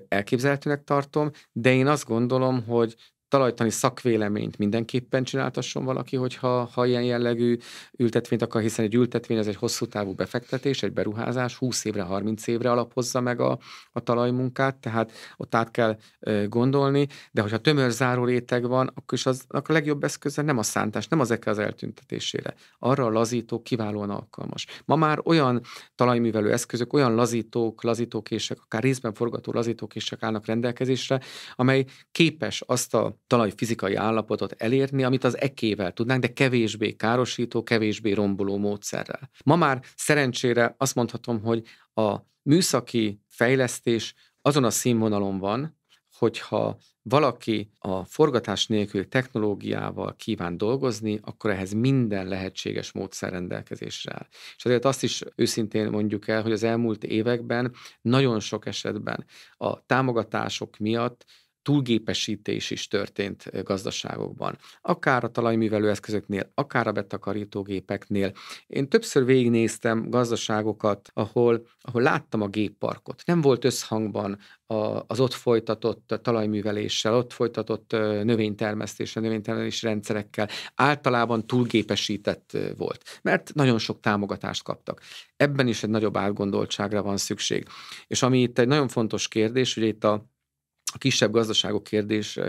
elképzelhetőnek tartom, de én azt gondolom, hogy talajtani szakvéleményt mindenképpen csináltasson valaki, hogyha ha ilyen jellegű ültetvényt akar, hiszen egy ültetvény az egy hosszú távú befektetés, egy beruházás, 20 évre, 30 évre alapozza meg a, a talajmunkát, tehát ott át kell e, gondolni, de hogyha tömör záró réteg van, akkor is az akkor a legjobb eszköze nem a szántás, nem az eke az eltüntetésére. Arra a lazító kiválóan alkalmas. Ma már olyan talajművelő eszközök, olyan lazítók, lazítókések, akár részben forgató lazítókések állnak rendelkezésre, amely képes azt a talaj fizikai állapotot elérni, amit az ekével tudnánk, de kevésbé károsító, kevésbé romboló módszerrel. Ma már szerencsére azt mondhatom, hogy a műszaki fejlesztés azon a színvonalon van, hogyha valaki a forgatás nélkül technológiával kíván dolgozni, akkor ehhez minden lehetséges módszer rendelkezésre áll. És azért azt is őszintén mondjuk el, hogy az elmúlt években nagyon sok esetben a támogatások miatt túlgépesítés is történt gazdaságokban. Akár a talajművelő eszközöknél, akár a betakarítógépeknél. Én többször végignéztem gazdaságokat, ahol, ahol láttam a gépparkot. Nem volt összhangban a, az ott folytatott talajműveléssel, ott folytatott növénytermesztéssel, növénytermelési rendszerekkel. Általában túlgépesített volt, mert nagyon sok támogatást kaptak. Ebben is egy nagyobb átgondoltságra van szükség. És ami itt egy nagyon fontos kérdés, hogy itt a a kisebb gazdaságok kérdés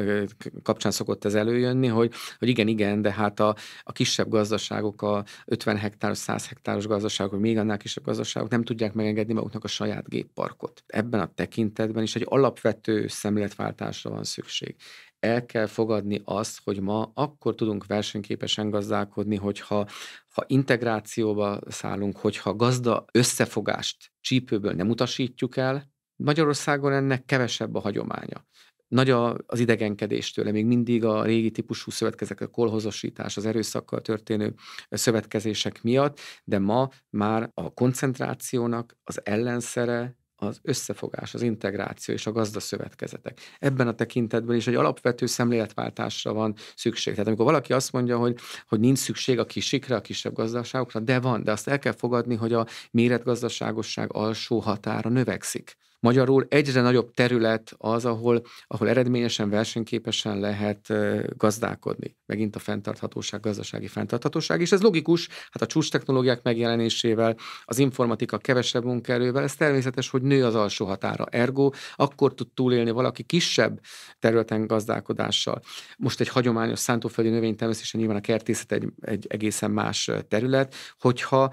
kapcsán szokott ez előjönni, hogy, hogy igen, igen, de hát a, a kisebb gazdaságok, a 50 hektáros, 100 hektáros gazdaságok, vagy még annál kisebb gazdaságok nem tudják megengedni maguknak a saját gépparkot. Ebben a tekintetben is egy alapvető szemléletváltásra van szükség. El kell fogadni azt, hogy ma akkor tudunk versenyképesen gazdálkodni, hogyha ha integrációba szállunk, hogyha gazda összefogást csípőből nem utasítjuk el, Magyarországon ennek kevesebb a hagyománya. Nagy az idegenkedés tőle, még mindig a régi típusú szövetkezek, a kolhozosítás, az erőszakkal történő szövetkezések miatt, de ma már a koncentrációnak az ellenszere az összefogás, az integráció és a gazdaszövetkezetek. Ebben a tekintetben is egy alapvető szemléletváltásra van szükség. Tehát amikor valaki azt mondja, hogy, hogy nincs szükség a kisikre, a kisebb gazdaságokra, de van, de azt el kell fogadni, hogy a méretgazdaságosság alsó határa növekszik. Magyarul egyre nagyobb terület az, ahol, ahol eredményesen, versenyképesen lehet gazdálkodni. Megint a fenntarthatóság, gazdasági fenntarthatóság. És ez logikus, hát a csúcs technológiák megjelenésével, az informatika kevesebb munkaerővel, ez természetes, hogy nő az alsó határa. Ergo, akkor tud túlélni valaki kisebb területen gazdálkodással. Most egy hagyományos szántóföldi növénytermesztésen nyilván a kertészet egy, egy egészen más terület, hogyha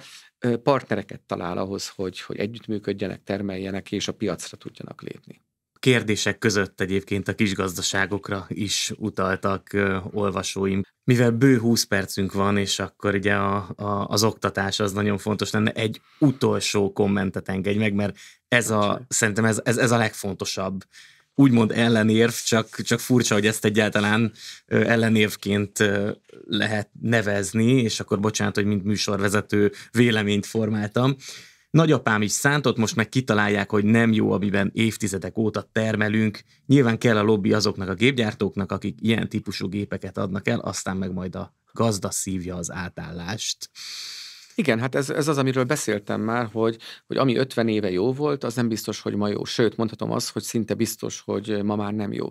partnereket talál ahhoz, hogy, hogy együttműködjenek, termeljenek és a piacra tudjanak lépni. Kérdések között egyébként a kisgazdaságokra is utaltak ö, olvasóim. Mivel bő 20 percünk van, és akkor ugye a, a, az oktatás az nagyon fontos lenne, egy utolsó kommentet engedj meg, mert ez a, szerintem ez, ez, ez a legfontosabb úgymond ellenérv, csak, csak furcsa, hogy ezt egyáltalán ellenérvként lehet nevezni, és akkor bocsánat, hogy mint műsorvezető véleményt formáltam. Nagyapám is szántott, most meg kitalálják, hogy nem jó, amiben évtizedek óta termelünk. Nyilván kell a lobby azoknak a gépgyártóknak, akik ilyen típusú gépeket adnak el, aztán meg majd a gazda szívja az átállást. Igen, hát ez, ez az, amiről beszéltem már, hogy, hogy ami 50 éve jó volt, az nem biztos, hogy ma jó. Sőt, mondhatom azt, hogy szinte biztos, hogy ma már nem jó.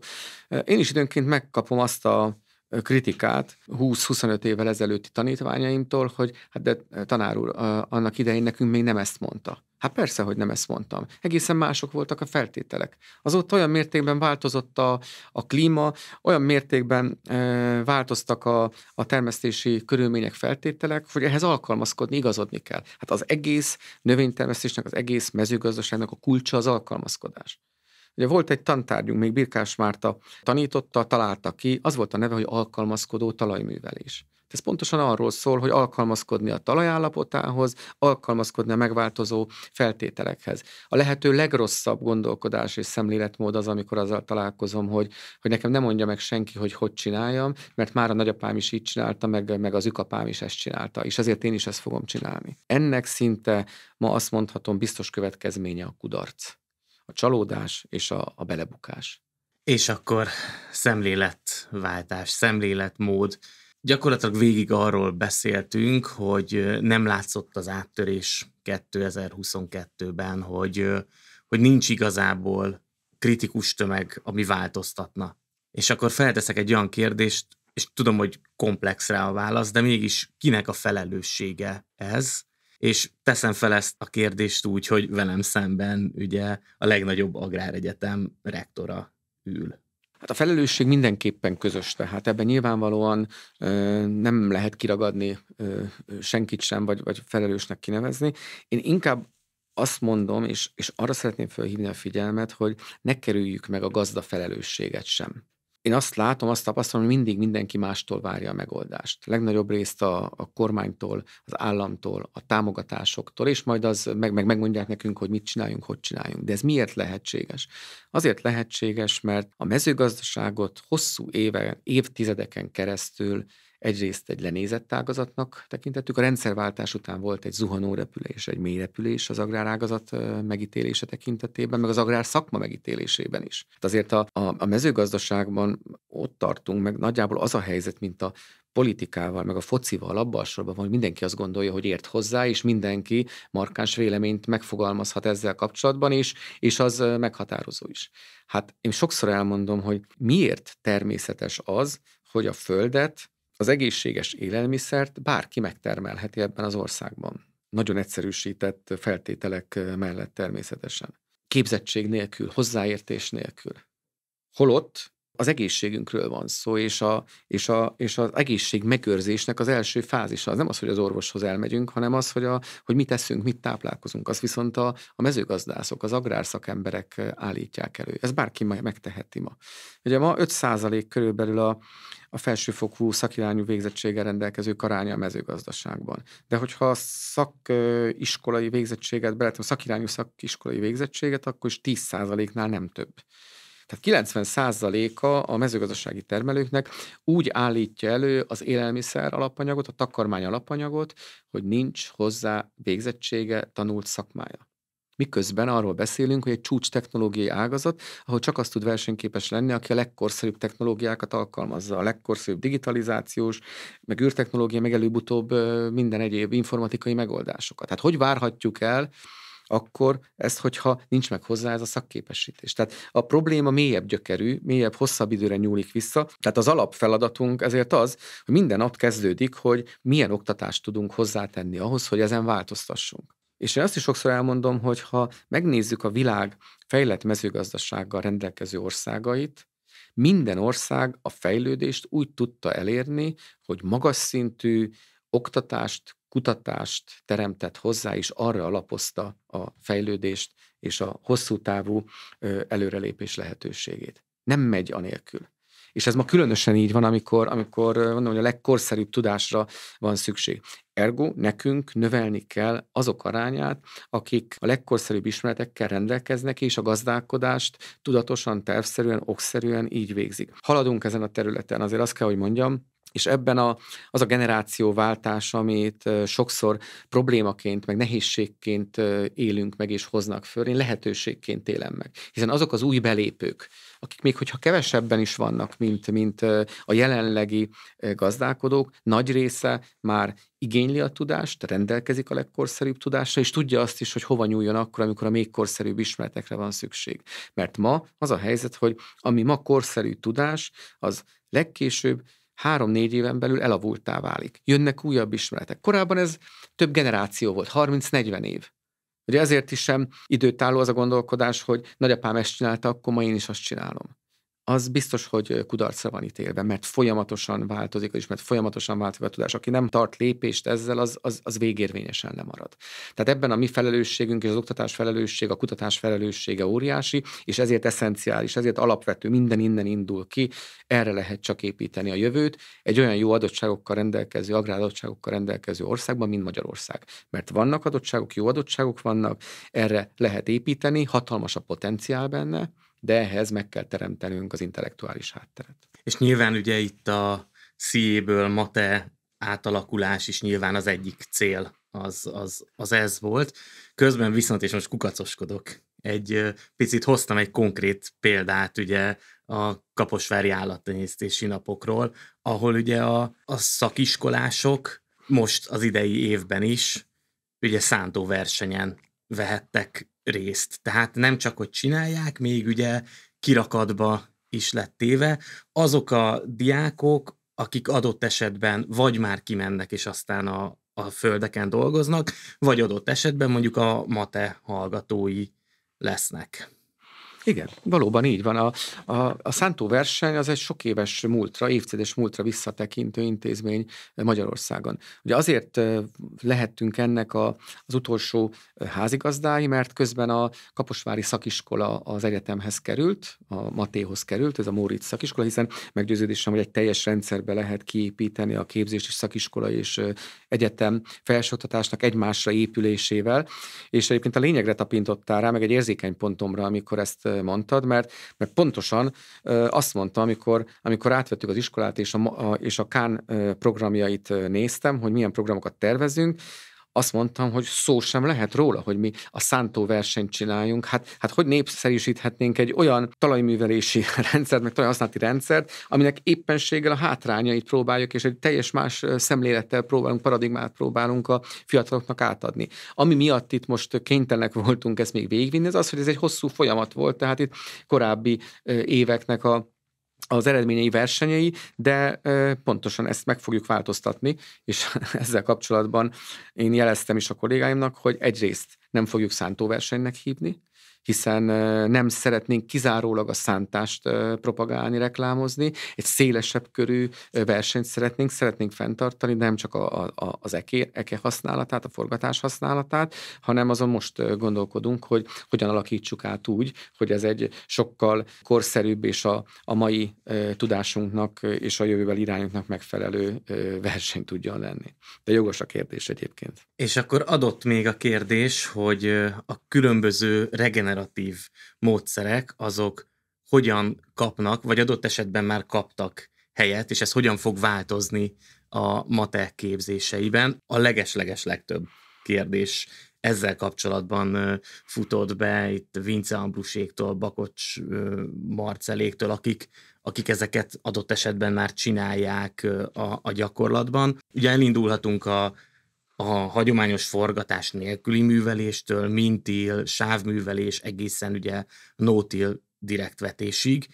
Én is időnként megkapom azt a kritikát 20-25 évvel ezelőtti tanítványaimtól, hogy hát de tanár úr, annak idején nekünk még nem ezt mondta. Hát persze, hogy nem ezt mondtam. Egészen mások voltak a feltételek. Azóta olyan mértékben változott a, a klíma, olyan mértékben e, változtak a, a termesztési körülmények, feltételek, hogy ehhez alkalmazkodni, igazodni kell. Hát az egész növénytermesztésnek, az egész mezőgazdaságnak a kulcsa az alkalmazkodás. Ugye volt egy tantárgyunk, még Birkás Márta tanította, találta ki, az volt a neve, hogy alkalmazkodó talajművelés. Ez pontosan arról szól, hogy alkalmazkodni a talajállapotához, alkalmazkodni a megváltozó feltételekhez. A lehető legrosszabb gondolkodás és szemléletmód az, amikor azzal találkozom, hogy, hogy nekem nem mondja meg senki, hogy hogy csináljam, mert már a nagyapám is így csinálta, meg, meg az ükapám is ezt csinálta, és ezért én is ezt fogom csinálni. Ennek szinte ma azt mondhatom biztos következménye a kudarc a csalódás és a, a belebukás. És akkor szemléletváltás, szemléletmód. Gyakorlatilag végig arról beszéltünk, hogy nem látszott az áttörés 2022-ben, hogy, hogy nincs igazából kritikus tömeg, ami változtatna. És akkor felteszek egy olyan kérdést, és tudom, hogy komplex rá a válasz, de mégis kinek a felelőssége ez, és teszem fel ezt a kérdést úgy, hogy velem szemben ugye a legnagyobb agráregyetem rektora ül. Hát a felelősség mindenképpen közös, tehát ebben nyilvánvalóan ö, nem lehet kiragadni ö, senkit sem, vagy, vagy felelősnek kinevezni. Én inkább azt mondom, és, és arra szeretném felhívni a figyelmet, hogy ne kerüljük meg a gazda felelősséget sem én azt látom, azt tapasztalom, hogy mindig mindenki mástól várja a megoldást. Legnagyobb részt a, a kormánytól, az államtól, a támogatásoktól, és majd az meg, meg megmondják nekünk, hogy mit csináljunk, hogy csináljunk. De ez miért lehetséges? Azért lehetséges, mert a mezőgazdaságot hosszú éve, évtizedeken keresztül egyrészt egy lenézett ágazatnak tekintettük. A rendszerváltás után volt egy zuhanó repülés, egy mély repülés az agrárágazat megítélése tekintetében, meg az agrár szakma megítélésében is. Hát azért a, a, a mezőgazdaságban ott tartunk, meg nagyjából az a helyzet, mint a politikával, meg a focival abban a sorban hogy mindenki azt gondolja, hogy ért hozzá, és mindenki markáns véleményt megfogalmazhat ezzel kapcsolatban is, és az meghatározó is. Hát én sokszor elmondom, hogy miért természetes az, hogy a földet az egészséges élelmiszert bárki megtermelheti ebben az országban. Nagyon egyszerűsített feltételek mellett természetesen. Képzettség nélkül, hozzáértés nélkül. Holott az egészségünkről van szó, és, a, és, a, és az egészség megőrzésnek az első fázisa az nem az, hogy az orvoshoz elmegyünk, hanem az, hogy, a, hogy mit teszünk, mit táplálkozunk. Az viszont a, a mezőgazdászok, az agrárszakemberek állítják elő. Ez bárki megteheti ma. Ugye ma 5% körülbelül a, a felsőfokú szakirányú végzettséggel rendelkező karánya a mezőgazdaságban. De hogyha a szakiskolai végzettséget beletem, szakirányú szakiskolai végzettséget, akkor is 10%-nál nem több. Tehát 90%-a a mezőgazdasági termelőknek úgy állítja elő az élelmiszer alapanyagot, a takarmány alapanyagot, hogy nincs hozzá végzettsége, tanult szakmája. Miközben arról beszélünk, hogy egy csúcs technológiai ágazat, ahol csak azt tud versenyképes lenni, aki a legkorszerűbb technológiákat alkalmazza, a legkorszerűbb digitalizációs, meg űrtechnológia, meg előbb-utóbb minden egyéb informatikai megoldásokat. Tehát hogy várhatjuk el, akkor ezt, hogyha nincs meg hozzá ez a szakképesítés. Tehát a probléma mélyebb gyökerű, mélyebb, hosszabb időre nyúlik vissza. Tehát az alapfeladatunk ezért az, hogy minden nap kezdődik, hogy milyen oktatást tudunk hozzátenni ahhoz, hogy ezen változtassunk. És én azt is sokszor elmondom, hogy ha megnézzük a világ fejlett mezőgazdasággal rendelkező országait, minden ország a fejlődést úgy tudta elérni, hogy magas szintű oktatást, kutatást teremtett hozzá, és arra alapozta a fejlődést és a hosszú távú előrelépés lehetőségét. Nem megy anélkül. És ez ma különösen így van, amikor, amikor mondom, hogy a legkorszerűbb tudásra van szükség. Ergo nekünk növelni kell azok arányát, akik a legkorszerűbb ismeretekkel rendelkeznek, és a gazdálkodást tudatosan, tervszerűen, okszerűen így végzik. Haladunk ezen a területen, azért azt kell, hogy mondjam, és ebben a, az a generációváltás, amit sokszor problémaként, meg nehézségként élünk meg és hoznak föl, én lehetőségként élem meg. Hiszen azok az új belépők, akik még hogyha kevesebben is vannak, mint, mint a jelenlegi gazdálkodók, nagy része már igényli a tudást, rendelkezik a legkorszerűbb tudásra, és tudja azt is, hogy hova nyúljon akkor, amikor a még korszerűbb ismeretekre van szükség. Mert ma az a helyzet, hogy ami ma korszerű tudás, az legkésőbb három-négy éven belül elavultá válik. Jönnek újabb ismeretek. Korábban ez több generáció volt, 30-40 év. Ugye ezért is sem időtálló az a gondolkodás, hogy nagyapám ezt csinálta, akkor ma én is azt csinálom az biztos, hogy kudarcra van ítélve, mert folyamatosan változik, és mert folyamatosan változik a tudás. Aki nem tart lépést ezzel, az, az, az végérvényesen lemarad. Tehát ebben a mi felelősségünk és az oktatás felelősség, a kutatás felelőssége óriási, és ezért eszenciális, ezért alapvető, minden innen indul ki, erre lehet csak építeni a jövőt, egy olyan jó adottságokkal rendelkező, agráradottságokkal rendelkező országban, mint Magyarország. Mert vannak adottságok, jó adottságok vannak, erre lehet építeni, hatalmas a potenciál benne, de ehhez meg kell teremtenünk az intellektuális hátteret. És nyilván ugye itt a CIE-ből mate átalakulás is nyilván az egyik cél, az, az, az ez volt. Közben viszont, és most kukacoskodok, egy picit hoztam egy konkrét példát ugye a Kaposvári állattenyésztési napokról, ahol ugye a, a szakiskolások most az idei évben is ugye szántó versenyen vehettek részt. Tehát nem csak, hogy csinálják, még ugye kirakatba is lett téve. Azok a diákok, akik adott esetben vagy már kimennek, és aztán a, a földeken dolgoznak, vagy adott esetben mondjuk a mate hallgatói lesznek. Igen, valóban így van. A, a, a Szántó verseny az egy sok éves múltra, évtizedes múltra visszatekintő intézmény Magyarországon. Ugye azért lehettünk ennek a, az utolsó házigazdái, mert közben a Kaposvári szakiskola az egyetemhez került, a Matéhoz került, ez a Móricz szakiskola, hiszen meggyőződésem, hogy egy teljes rendszerbe lehet kiépíteni a képzés és szakiskola és egyetem felsőoktatásnak egymásra épülésével, és egyébként a lényegre tapintottál rá, meg egy érzékeny pontomra, amikor ezt mondtad, mert, mert pontosan azt mondta, amikor, amikor átvettük az iskolát és a, a, és a Kán programjait néztem, hogy milyen programokat tervezünk, azt mondtam, hogy szó sem lehet róla, hogy mi a szántó versenyt csináljunk. Hát, hát hogy népszerűsíthetnénk egy olyan talajművelési rendszert, meg talajhasználati rendszert, aminek éppenséggel a hátrányait próbáljuk, és egy teljes más szemlélettel próbálunk, paradigmát próbálunk a fiataloknak átadni. Ami miatt itt most kénytelenek voltunk ezt még végigvinni, az az, hogy ez egy hosszú folyamat volt, tehát itt korábbi éveknek a az eredményei versenyei, de pontosan ezt meg fogjuk változtatni, és ezzel kapcsolatban én jeleztem is a kollégáimnak, hogy egyrészt nem fogjuk szántóversenynek hívni, hiszen nem szeretnénk kizárólag a szántást propagálni, reklámozni, egy szélesebb körű versenyt szeretnénk, szeretnénk fenntartani, nem csak a, a, az eke, eke használatát, a forgatás használatát, hanem azon most gondolkodunk, hogy hogyan alakítsuk át úgy, hogy ez egy sokkal korszerűbb és a, a mai tudásunknak és a jövővel irányunknak megfelelő verseny tudjon lenni. De jogos a kérdés egyébként. És akkor adott még a kérdés, hogy a különböző regenerációs generatív módszerek, azok hogyan kapnak, vagy adott esetben már kaptak helyet, és ez hogyan fog változni a matek képzéseiben. A legesleges legtöbb kérdés ezzel kapcsolatban futott be itt Vince Ambruséktól, Bakocs Marceléktől, akik, akik ezeket adott esetben már csinálják a, a gyakorlatban. Ugye elindulhatunk a, a hagyományos forgatás nélküli műveléstől, mintil, sávművelés, egészen ugye no-till direktvetésig.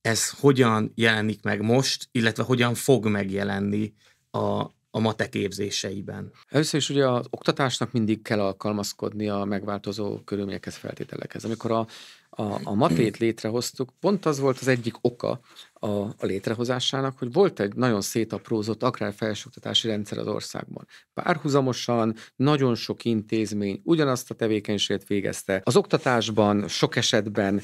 Ez hogyan jelenik meg most, illetve hogyan fog megjelenni a, a mate képzéseiben? Először is ugye az oktatásnak mindig kell alkalmazkodni a megváltozó körülményekhez, feltételekhez. Amikor a, a, a matét létrehoztuk, pont az volt az egyik oka a, a létrehozásának, hogy volt egy nagyon szétaprózott agrárfelsőoktatási rendszer az országban. Párhuzamosan nagyon sok intézmény ugyanazt a tevékenységet végezte. Az oktatásban sok esetben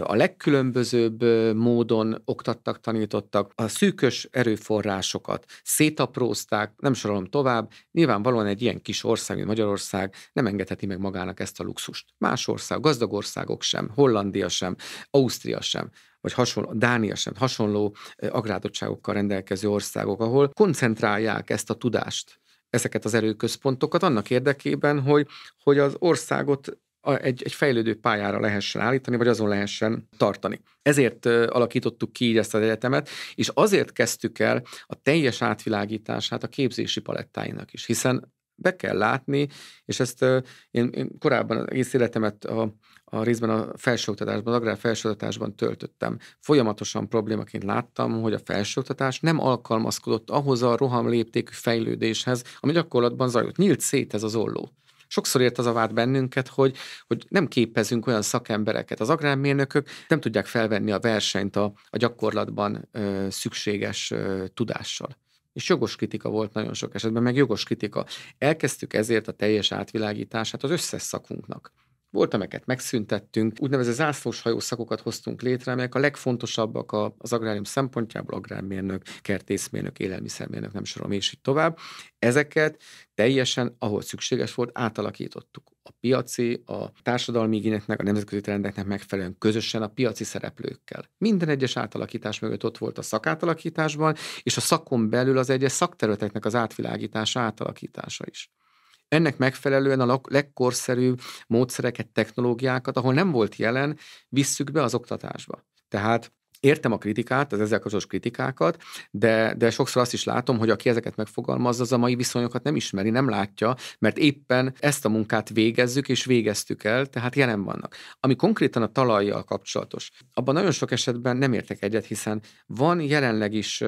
a legkülönbözőbb módon oktattak, tanítottak. A szűkös erőforrásokat szétaprózták, nem sorolom tovább. Nyilvánvalóan egy ilyen kis ország, mint Magyarország nem engedheti meg magának ezt a luxust. Más ország, gazdag országok sem, Hollandia sem, Ausztria sem vagy hasonló, Dánia sem, hasonló agrádottságokkal rendelkező országok, ahol koncentrálják ezt a tudást, ezeket az erőközpontokat annak érdekében, hogy, hogy az országot egy, egy fejlődő pályára lehessen állítani, vagy azon lehessen tartani. Ezért alakítottuk ki így ezt az egyetemet, és azért kezdtük el a teljes átvilágítását a képzési palettáinak is, hiszen be kell látni, és ezt én, én korábban az egész életemet a, a részben a felsőoktatásban, az agrár felsőoktatásban töltöttem. Folyamatosan problémaként láttam, hogy a felsőoktatás nem alkalmazkodott ahhoz a roham fejlődéshez, ami gyakorlatban zajlott. Nyílt szét ez az olló. Sokszor ért az a vád bennünket, hogy, hogy nem képezünk olyan szakembereket. Az agrármérnökök nem tudják felvenni a versenyt a, a gyakorlatban ö, szükséges ö, tudással. És jogos kritika volt nagyon sok esetben, meg jogos kritika. Elkezdtük ezért a teljes átvilágítását az összes szakunknak. Volt, amelyeket megszüntettünk, úgynevezett zászlós hajószakokat hoztunk létre, amelyek a legfontosabbak az agrárium szempontjából, agrármérnök, kertészmérnök, élelmiszermérnök, nem sorom, és így tovább. Ezeket teljesen, ahol szükséges volt, átalakítottuk. A piaci, a társadalmi igényeknek, a nemzetközi trendeknek megfelelően közösen a piaci szereplőkkel. Minden egyes átalakítás mögött ott volt a szakátalakításban, és a szakon belül az egyes szakterületeknek az átvilágítása, átalakítása is. Ennek megfelelően a legkorszerűbb módszereket, technológiákat, ahol nem volt jelen, visszük be az oktatásba. Tehát Értem a kritikát, az ezzel kapcsolatos kritikákat, de, de sokszor azt is látom, hogy aki ezeket megfogalmazza, az a mai viszonyokat nem ismeri, nem látja, mert éppen ezt a munkát végezzük és végeztük el, tehát jelen vannak. Ami konkrétan a talajjal kapcsolatos, abban nagyon sok esetben nem értek egyet, hiszen van jelenleg is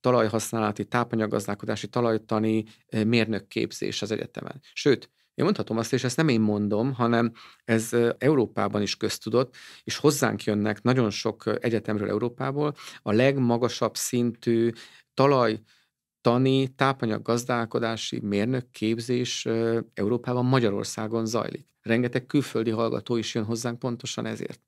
talajhasználati, tápanyaggazdálkodási, talajtani mérnökképzés az egyetemen. Sőt, én mondhatom azt, és ezt nem én mondom, hanem ez Európában is köztudott, és hozzánk jönnek nagyon sok egyetemről Európából a legmagasabb szintű talaj tani, tápanyag gazdálkodási mérnök képzés Európában, Magyarországon zajlik. Rengeteg külföldi hallgató is jön hozzánk pontosan ezért.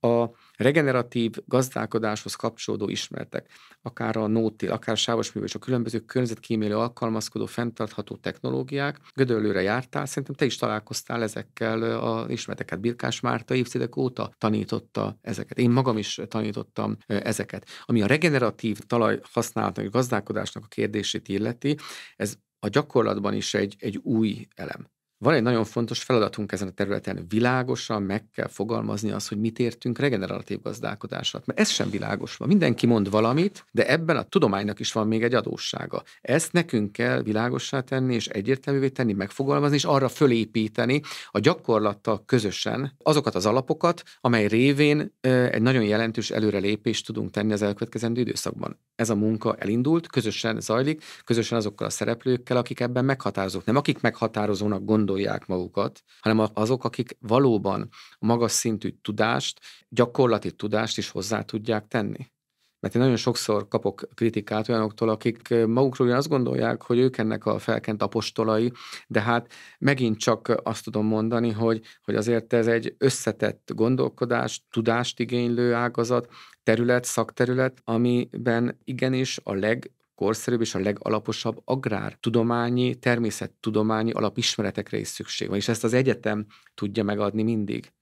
A regeneratív gazdálkodáshoz kapcsolódó ismeretek, akár a nótil, akár a sávos művelés, a különböző környezetkímélő alkalmazkodó, fenntartható technológiák, Gödöllőre jártál, szerintem te is találkoztál ezekkel az ismereteket. Birkás Márta évtizedek óta tanította ezeket. Én magam is tanítottam ezeket. Ami a regeneratív talaj használatnak, gazdálkodásnak a kérdését illeti, ez a gyakorlatban is egy, egy új elem. Van egy nagyon fontos feladatunk ezen a területen, világosan meg kell fogalmazni azt, hogy mit értünk regeneratív gazdálkodásra. Mert ez sem világos van. Mindenki mond valamit, de ebben a tudománynak is van még egy adóssága. Ezt nekünk kell világossá tenni, és egyértelművé tenni, megfogalmazni, és arra fölépíteni a gyakorlattal közösen azokat az alapokat, amely révén egy nagyon jelentős előrelépést tudunk tenni az elkövetkezendő időszakban. Ez a munka elindult, közösen zajlik, közösen azokkal a szereplőkkel, akik ebben meghatározók. Nem akik meghatározónak gondolják, gondolják magukat, hanem azok, akik valóban magas szintű tudást, gyakorlati tudást is hozzá tudják tenni. Mert én nagyon sokszor kapok kritikát olyanoktól, akik magukról azt gondolják, hogy ők ennek a felkent apostolai, de hát megint csak azt tudom mondani, hogy, hogy azért ez egy összetett gondolkodás, tudást igénylő ágazat, terület, szakterület, amiben igenis a leg korszerűbb és a legalaposabb agrártudományi, természettudományi alapismeretekre is szükség van, és ezt az egyetem tudja megadni mindig.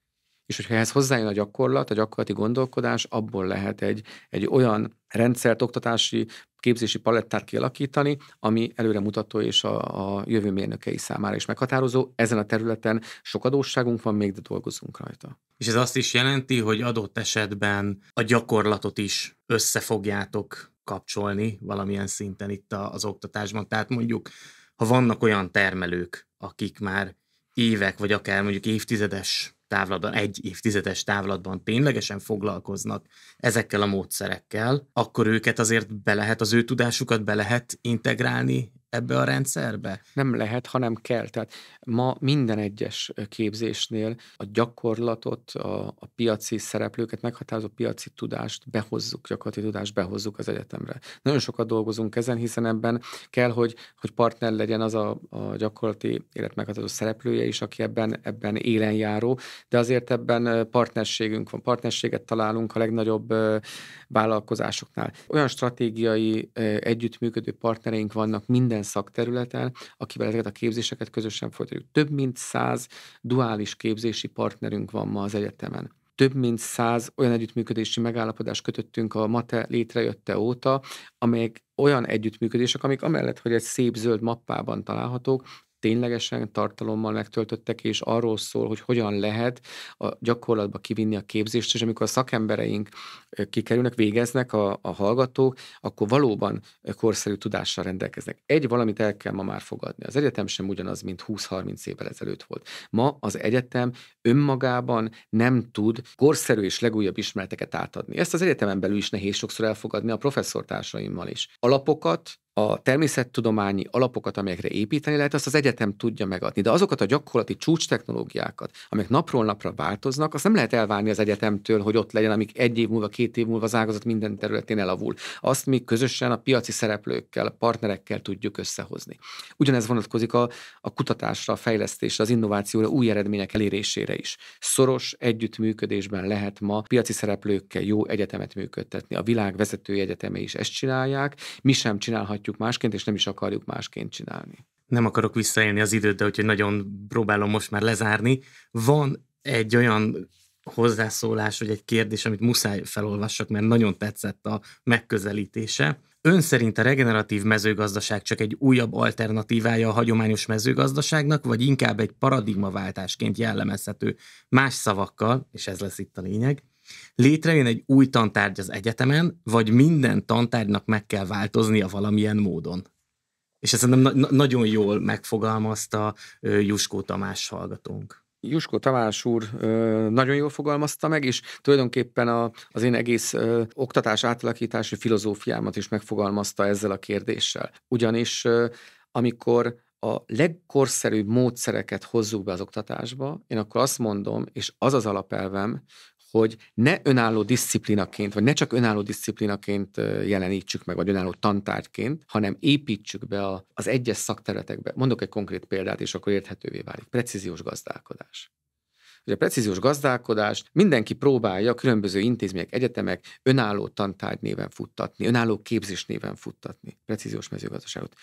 És hogyha ehhez hozzájön a gyakorlat, a gyakorlati gondolkodás, abból lehet egy, egy olyan rendszert, oktatási, képzési palettát kialakítani, ami előremutató és a, a jövő mérnökei számára is meghatározó. Ezen a területen sok adósságunk van még, de dolgozunk rajta. És ez azt is jelenti, hogy adott esetben a gyakorlatot is összefogjátok kapcsolni valamilyen szinten itt az oktatásban. Tehát mondjuk, ha vannak olyan termelők, akik már évek, vagy akár mondjuk évtizedes távlatban, egy évtizedes távlatban ténylegesen foglalkoznak ezekkel a módszerekkel, akkor őket azért be lehet, az ő tudásukat be lehet integrálni ebbe a rendszerbe? Nem lehet, hanem kell. Tehát ma minden egyes képzésnél a gyakorlatot, a, a piaci szereplőket, meghatározó piaci tudást behozzuk, gyakorlati tudást behozzuk az egyetemre. Nagyon sokat dolgozunk ezen, hiszen ebben kell, hogy, hogy partner legyen az a, a gyakorlati élet meghatározó szereplője is, aki ebben, ebben élen járó, de azért ebben partnerségünk van. Partnerséget találunk a legnagyobb vállalkozásoknál. Olyan stratégiai együttműködő partnereink vannak minden szakterületen, akivel ezeket a képzéseket közösen folytatjuk. Több mint száz duális képzési partnerünk van ma az egyetemen több mint száz olyan együttműködési megállapodást kötöttünk a MATE létrejötte óta, amelyek olyan együttműködések, amik amellett, hogy egy szép zöld mappában találhatók, ténylegesen tartalommal megtöltöttek, és arról szól, hogy hogyan lehet a gyakorlatba kivinni a képzést, és amikor a szakembereink kikerülnek, végeznek a, a hallgatók, akkor valóban korszerű tudással rendelkeznek. Egy valamit el kell ma már fogadni. Az egyetem sem ugyanaz, mint 20-30 évvel ezelőtt volt. Ma az egyetem önmagában nem tud korszerű és legújabb ismereteket átadni. Ezt az egyetemen belül is nehéz sokszor elfogadni a professzortársaimmal is. Alapokat, a természettudományi alapokat, amelyekre építeni lehet, azt az egyetem tudja megadni. De azokat a gyakorlati csúcs technológiákat, amelyek napról napra változnak, azt nem lehet elvárni az egyetemtől, hogy ott legyen, amik egy év múlva, két év múlva az ágazat minden területén elavul. Azt mi közösen a piaci szereplőkkel, a partnerekkel tudjuk összehozni. Ugyanez vonatkozik a, a kutatásra, a fejlesztésre, az innovációra, új eredmények elérésére is. Szoros együttműködésben lehet ma piaci szereplőkkel jó egyetemet működtetni. A világ vezető egyetemei is ezt csinálják, mi sem csinálhatjuk csinálhatjuk másként, és nem is akarjuk másként csinálni. Nem akarok visszaélni az időt, de úgyhogy nagyon próbálom most már lezárni. Van egy olyan hozzászólás, vagy egy kérdés, amit muszáj felolvassak, mert nagyon tetszett a megközelítése. Ön szerint a regeneratív mezőgazdaság csak egy újabb alternatívája a hagyományos mezőgazdaságnak, vagy inkább egy paradigmaváltásként jellemezhető más szavakkal, és ez lesz itt a lényeg, létrejön egy új tantárgy az egyetemen, vagy minden tantárgynak meg kell változnia valamilyen módon. És ezt na- na- nagyon jól megfogalmazta Juskó Tamás hallgatónk. Juskó Tamás úr nagyon jól fogalmazta meg, és tulajdonképpen a, az én egész ö, oktatás átalakítási filozófiámat is megfogalmazta ezzel a kérdéssel. Ugyanis amikor a legkorszerűbb módszereket hozzuk be az oktatásba, én akkor azt mondom, és az az alapelvem, hogy ne önálló disziplinaként, vagy ne csak önálló disziplinaként jelenítsük meg, vagy önálló tantárgyként, hanem építsük be a, az egyes szakterületekbe. Mondok egy konkrét példát, és akkor érthetővé válik. Precíziós gazdálkodás. Ugye a precíziós gazdálkodást mindenki próbálja különböző intézmények, egyetemek önálló tantárgy néven futtatni, önálló képzés néven futtatni, precíziós mezőgazdaságot.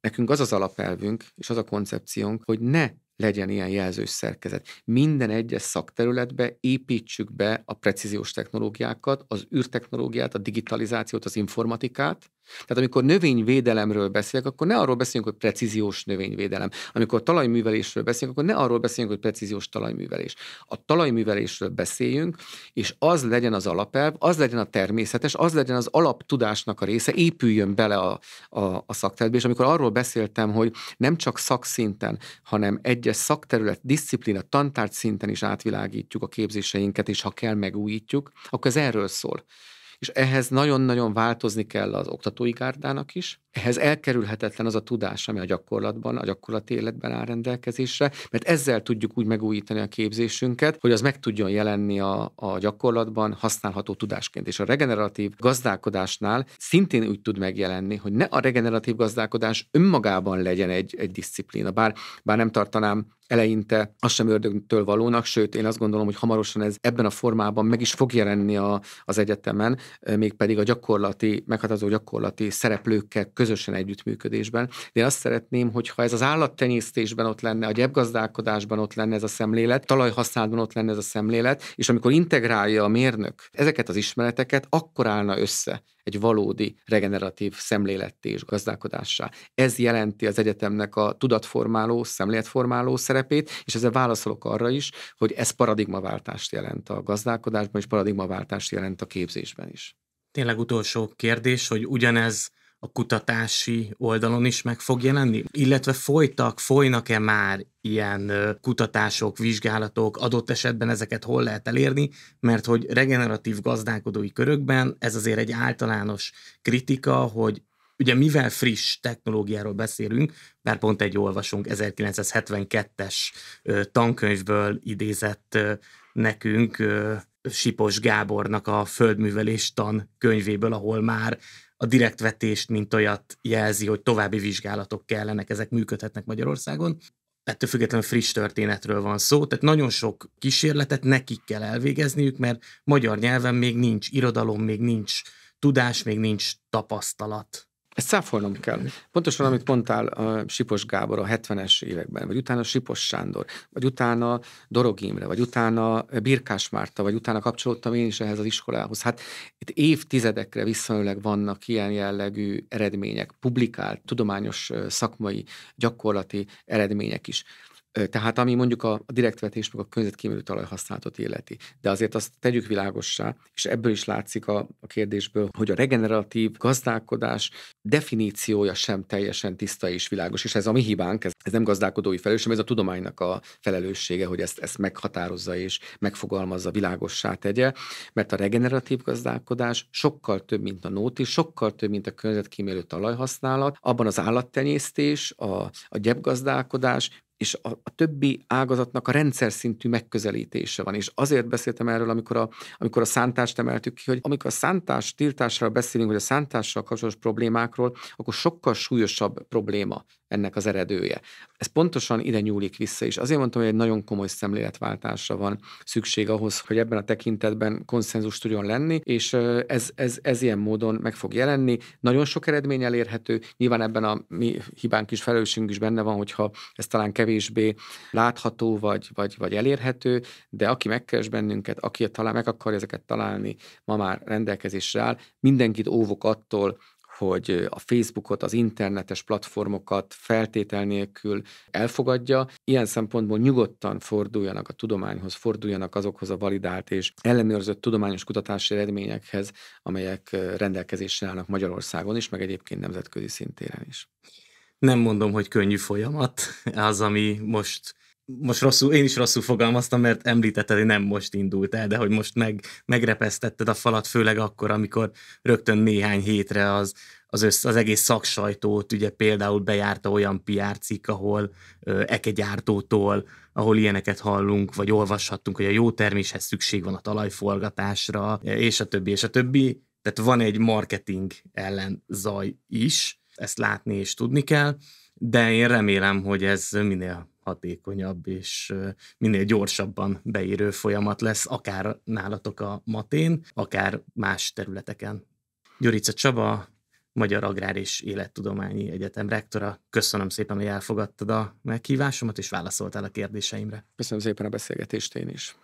Nekünk az az alapelvünk, és az a koncepciónk, hogy ne legyen ilyen jelzős szerkezet. Minden egyes szakterületbe építsük be a precíziós technológiákat, az űrtechnológiát, a digitalizációt, az informatikát, tehát amikor növényvédelemről beszélek, akkor ne arról beszélünk, hogy precíziós növényvédelem. Amikor talajművelésről beszélünk, akkor ne arról beszélünk, hogy precíziós talajművelés. A talajművelésről beszéljünk, és az legyen az alapelv, az legyen a természetes, az legyen az alaptudásnak a része, épüljön bele a, a, a szakterületbe. És amikor arról beszéltem, hogy nem csak szakszinten, hanem egyes szakterület, disziplina, tantárgy szinten is átvilágítjuk a képzéseinket, és ha kell, megújítjuk, akkor ez erről szól és ehhez nagyon-nagyon változni kell az oktatói gárdának is. Ehhez elkerülhetetlen az a tudás, ami a gyakorlatban, a gyakorlati életben áll rendelkezésre, mert ezzel tudjuk úgy megújítani a képzésünket, hogy az meg tudjon jelenni a, a gyakorlatban használható tudásként. És a regeneratív gazdálkodásnál szintén úgy tud megjelenni, hogy ne a regeneratív gazdálkodás önmagában legyen egy, egy disziplína, bár, bár nem tartanám eleinte azt sem ördögtől valónak, sőt, én azt gondolom, hogy hamarosan ez ebben a formában meg is fog jelenni a, az egyetemen, mégpedig a gyakorlati, meghatározó gyakorlati szereplőkkel közösen együttműködésben. De én azt szeretném, hogyha ez az állattenyésztésben ott lenne, a gyepgazdálkodásban ott lenne ez a szemlélet, talajhasználatban ott lenne ez a szemlélet, és amikor integrálja a mérnök ezeket az ismereteket, akkor állna össze egy valódi regeneratív szemléletté és gazdálkodássá. Ez jelenti az egyetemnek a tudatformáló, szemléletformáló szerepét, és ezzel válaszolok arra is, hogy ez paradigmaváltást jelent a gazdálkodásban, és paradigmaváltást jelent a képzésben is. Tényleg utolsó kérdés, hogy ugyanez a kutatási oldalon is meg fog jelenni? Illetve folytak, folynak-e már ilyen kutatások, vizsgálatok, adott esetben ezeket hol lehet elérni, mert hogy regeneratív gazdálkodói körökben ez azért egy általános kritika, hogy ugye mivel friss technológiáról beszélünk, bár pont egy olvasunk 1972-es tankönyvből idézett nekünk Sipos Gábornak a földművelés tan könyvéből, ahol már a direktvetést, mint olyat jelzi, hogy további vizsgálatok kellenek, ezek működhetnek Magyarországon. Ettől függetlenül friss történetről van szó, tehát nagyon sok kísérletet nekik kell elvégezniük, mert magyar nyelven még nincs irodalom, még nincs tudás, még nincs tapasztalat. Ezt száfolnom kell. Pontosan, amit mondtál a Sipos Gábor a 70-es években, vagy utána Sipos Sándor, vagy utána Dorog Imre, vagy utána Birkás Márta, vagy utána kapcsolódtam én is ehhez az iskolához. Hát itt évtizedekre visszamenőleg vannak ilyen jellegű eredmények, publikált, tudományos, szakmai, gyakorlati eredmények is. Tehát ami mondjuk a, a direktvetés meg a környezetkímélő talajhasználatot illeti. De azért azt tegyük világossá, és ebből is látszik a, a kérdésből, hogy a regeneratív gazdálkodás definíciója sem teljesen tiszta és világos, és ez a mi hibánk, ez, ez nem gazdálkodói felelősség, ez a tudománynak a felelőssége, hogy ezt, ezt meghatározza és megfogalmazza, világossá tegye, mert a regeneratív gazdálkodás sokkal több, mint a nóti, sokkal több, mint a környezetkímélő talajhasználat, abban az állattenyésztés, a, a gyepgazdálkodás, és a, a többi ágazatnak a rendszer szintű megközelítése van. És azért beszéltem erről, amikor a, amikor a szántást emeltük ki, hogy amikor a szántás tiltásra beszélünk, vagy a szántással kapcsolatos problémákról, akkor sokkal súlyosabb probléma ennek az eredője. Ez pontosan ide nyúlik vissza, és azért mondtam, hogy egy nagyon komoly szemléletváltásra van szükség ahhoz, hogy ebben a tekintetben konszenzus tudjon lenni, és ez, ez, ez ilyen módon meg fog jelenni. Nagyon sok eredmény elérhető, nyilván ebben a mi hibánk is, felelősségünk is benne van, hogyha ez talán kevésbé látható vagy, vagy, vagy elérhető, de aki megkeres bennünket, aki talán meg akarja ezeket találni, ma már rendelkezésre áll, mindenkit óvok attól, hogy a Facebookot, az internetes platformokat feltétel nélkül elfogadja. Ilyen szempontból nyugodtan forduljanak a tudományhoz, forduljanak azokhoz a validált és ellenőrzött tudományos kutatási eredményekhez, amelyek rendelkezésre állnak Magyarországon is, meg egyébként nemzetközi szintéren is. Nem mondom, hogy könnyű folyamat az, ami most most rosszul, én is rosszul fogalmaztam, mert említetted, hogy nem most indult el, de hogy most meg, megrepesztetted a falat, főleg akkor, amikor rögtön néhány hétre az, az, össz, az egész szaksajtót, ugye például bejárta olyan PR cikk, ahol ö, ekegyártótól, ahol ilyeneket hallunk, vagy olvashattunk, hogy a jó terméshez szükség van a talajforgatásra, és a többi, és a többi. Tehát van egy marketing ellen zaj is, ezt látni és tudni kell, de én remélem, hogy ez minél hatékonyabb és minél gyorsabban beérő folyamat lesz, akár nálatok a matén, akár más területeken. Gyurica Csaba, Magyar Agrár és Élettudományi Egyetem rektora. Köszönöm szépen, hogy elfogadtad a meghívásomat, és válaszoltál a kérdéseimre. Köszönöm szépen a beszélgetést én is.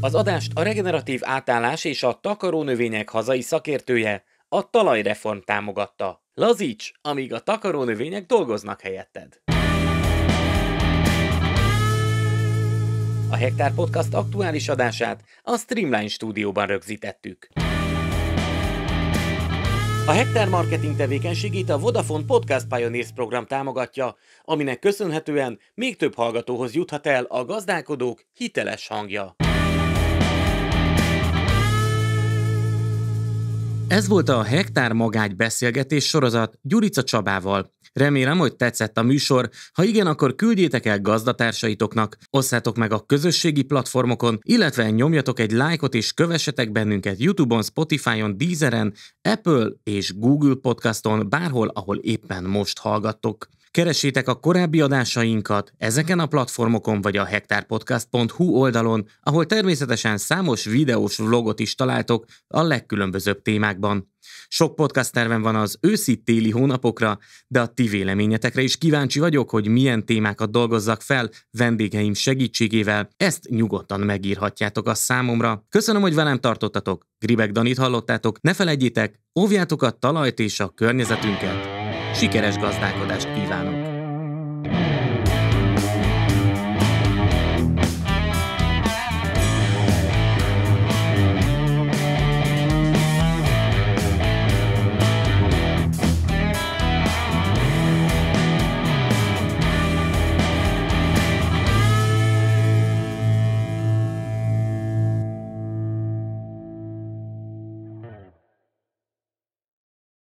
Az adást a regeneratív átállás és a takarónövények hazai szakértője, a talajreform támogatta. Lazíts, amíg a takarónövények dolgoznak helyetted! A Hektár Podcast aktuális adását a Streamline stúdióban rögzítettük. A Hektár marketing tevékenységét a Vodafone Podcast Pioneers program támogatja, aminek köszönhetően még több hallgatóhoz juthat el a gazdálkodók hiteles hangja. Ez volt a Hektár Magágy beszélgetés sorozat Gyurica Csabával. Remélem, hogy tetszett a műsor. Ha igen, akkor küldjétek el gazdatársaitoknak, osszátok meg a közösségi platformokon, illetve nyomjatok egy lájkot és kövessetek bennünket YouTube-on, Spotify-on, Deezeren, Apple és Google Podcaston, bárhol, ahol éppen most hallgattok. Keressétek a korábbi adásainkat ezeken a platformokon vagy a hektárpodcast.hu oldalon, ahol természetesen számos videós vlogot is találtok a legkülönbözőbb témákban. Sok podcast terven van az őszi-téli hónapokra, de a ti véleményetekre is kíváncsi vagyok, hogy milyen témákat dolgozzak fel vendégeim segítségével. Ezt nyugodtan megírhatjátok a számomra. Köszönöm, hogy velem tartottatok. Gribek Danit hallottátok. Ne felejtjétek, óvjátok a talajt és a környezetünket. Sikeres gazdálkodást kívánok!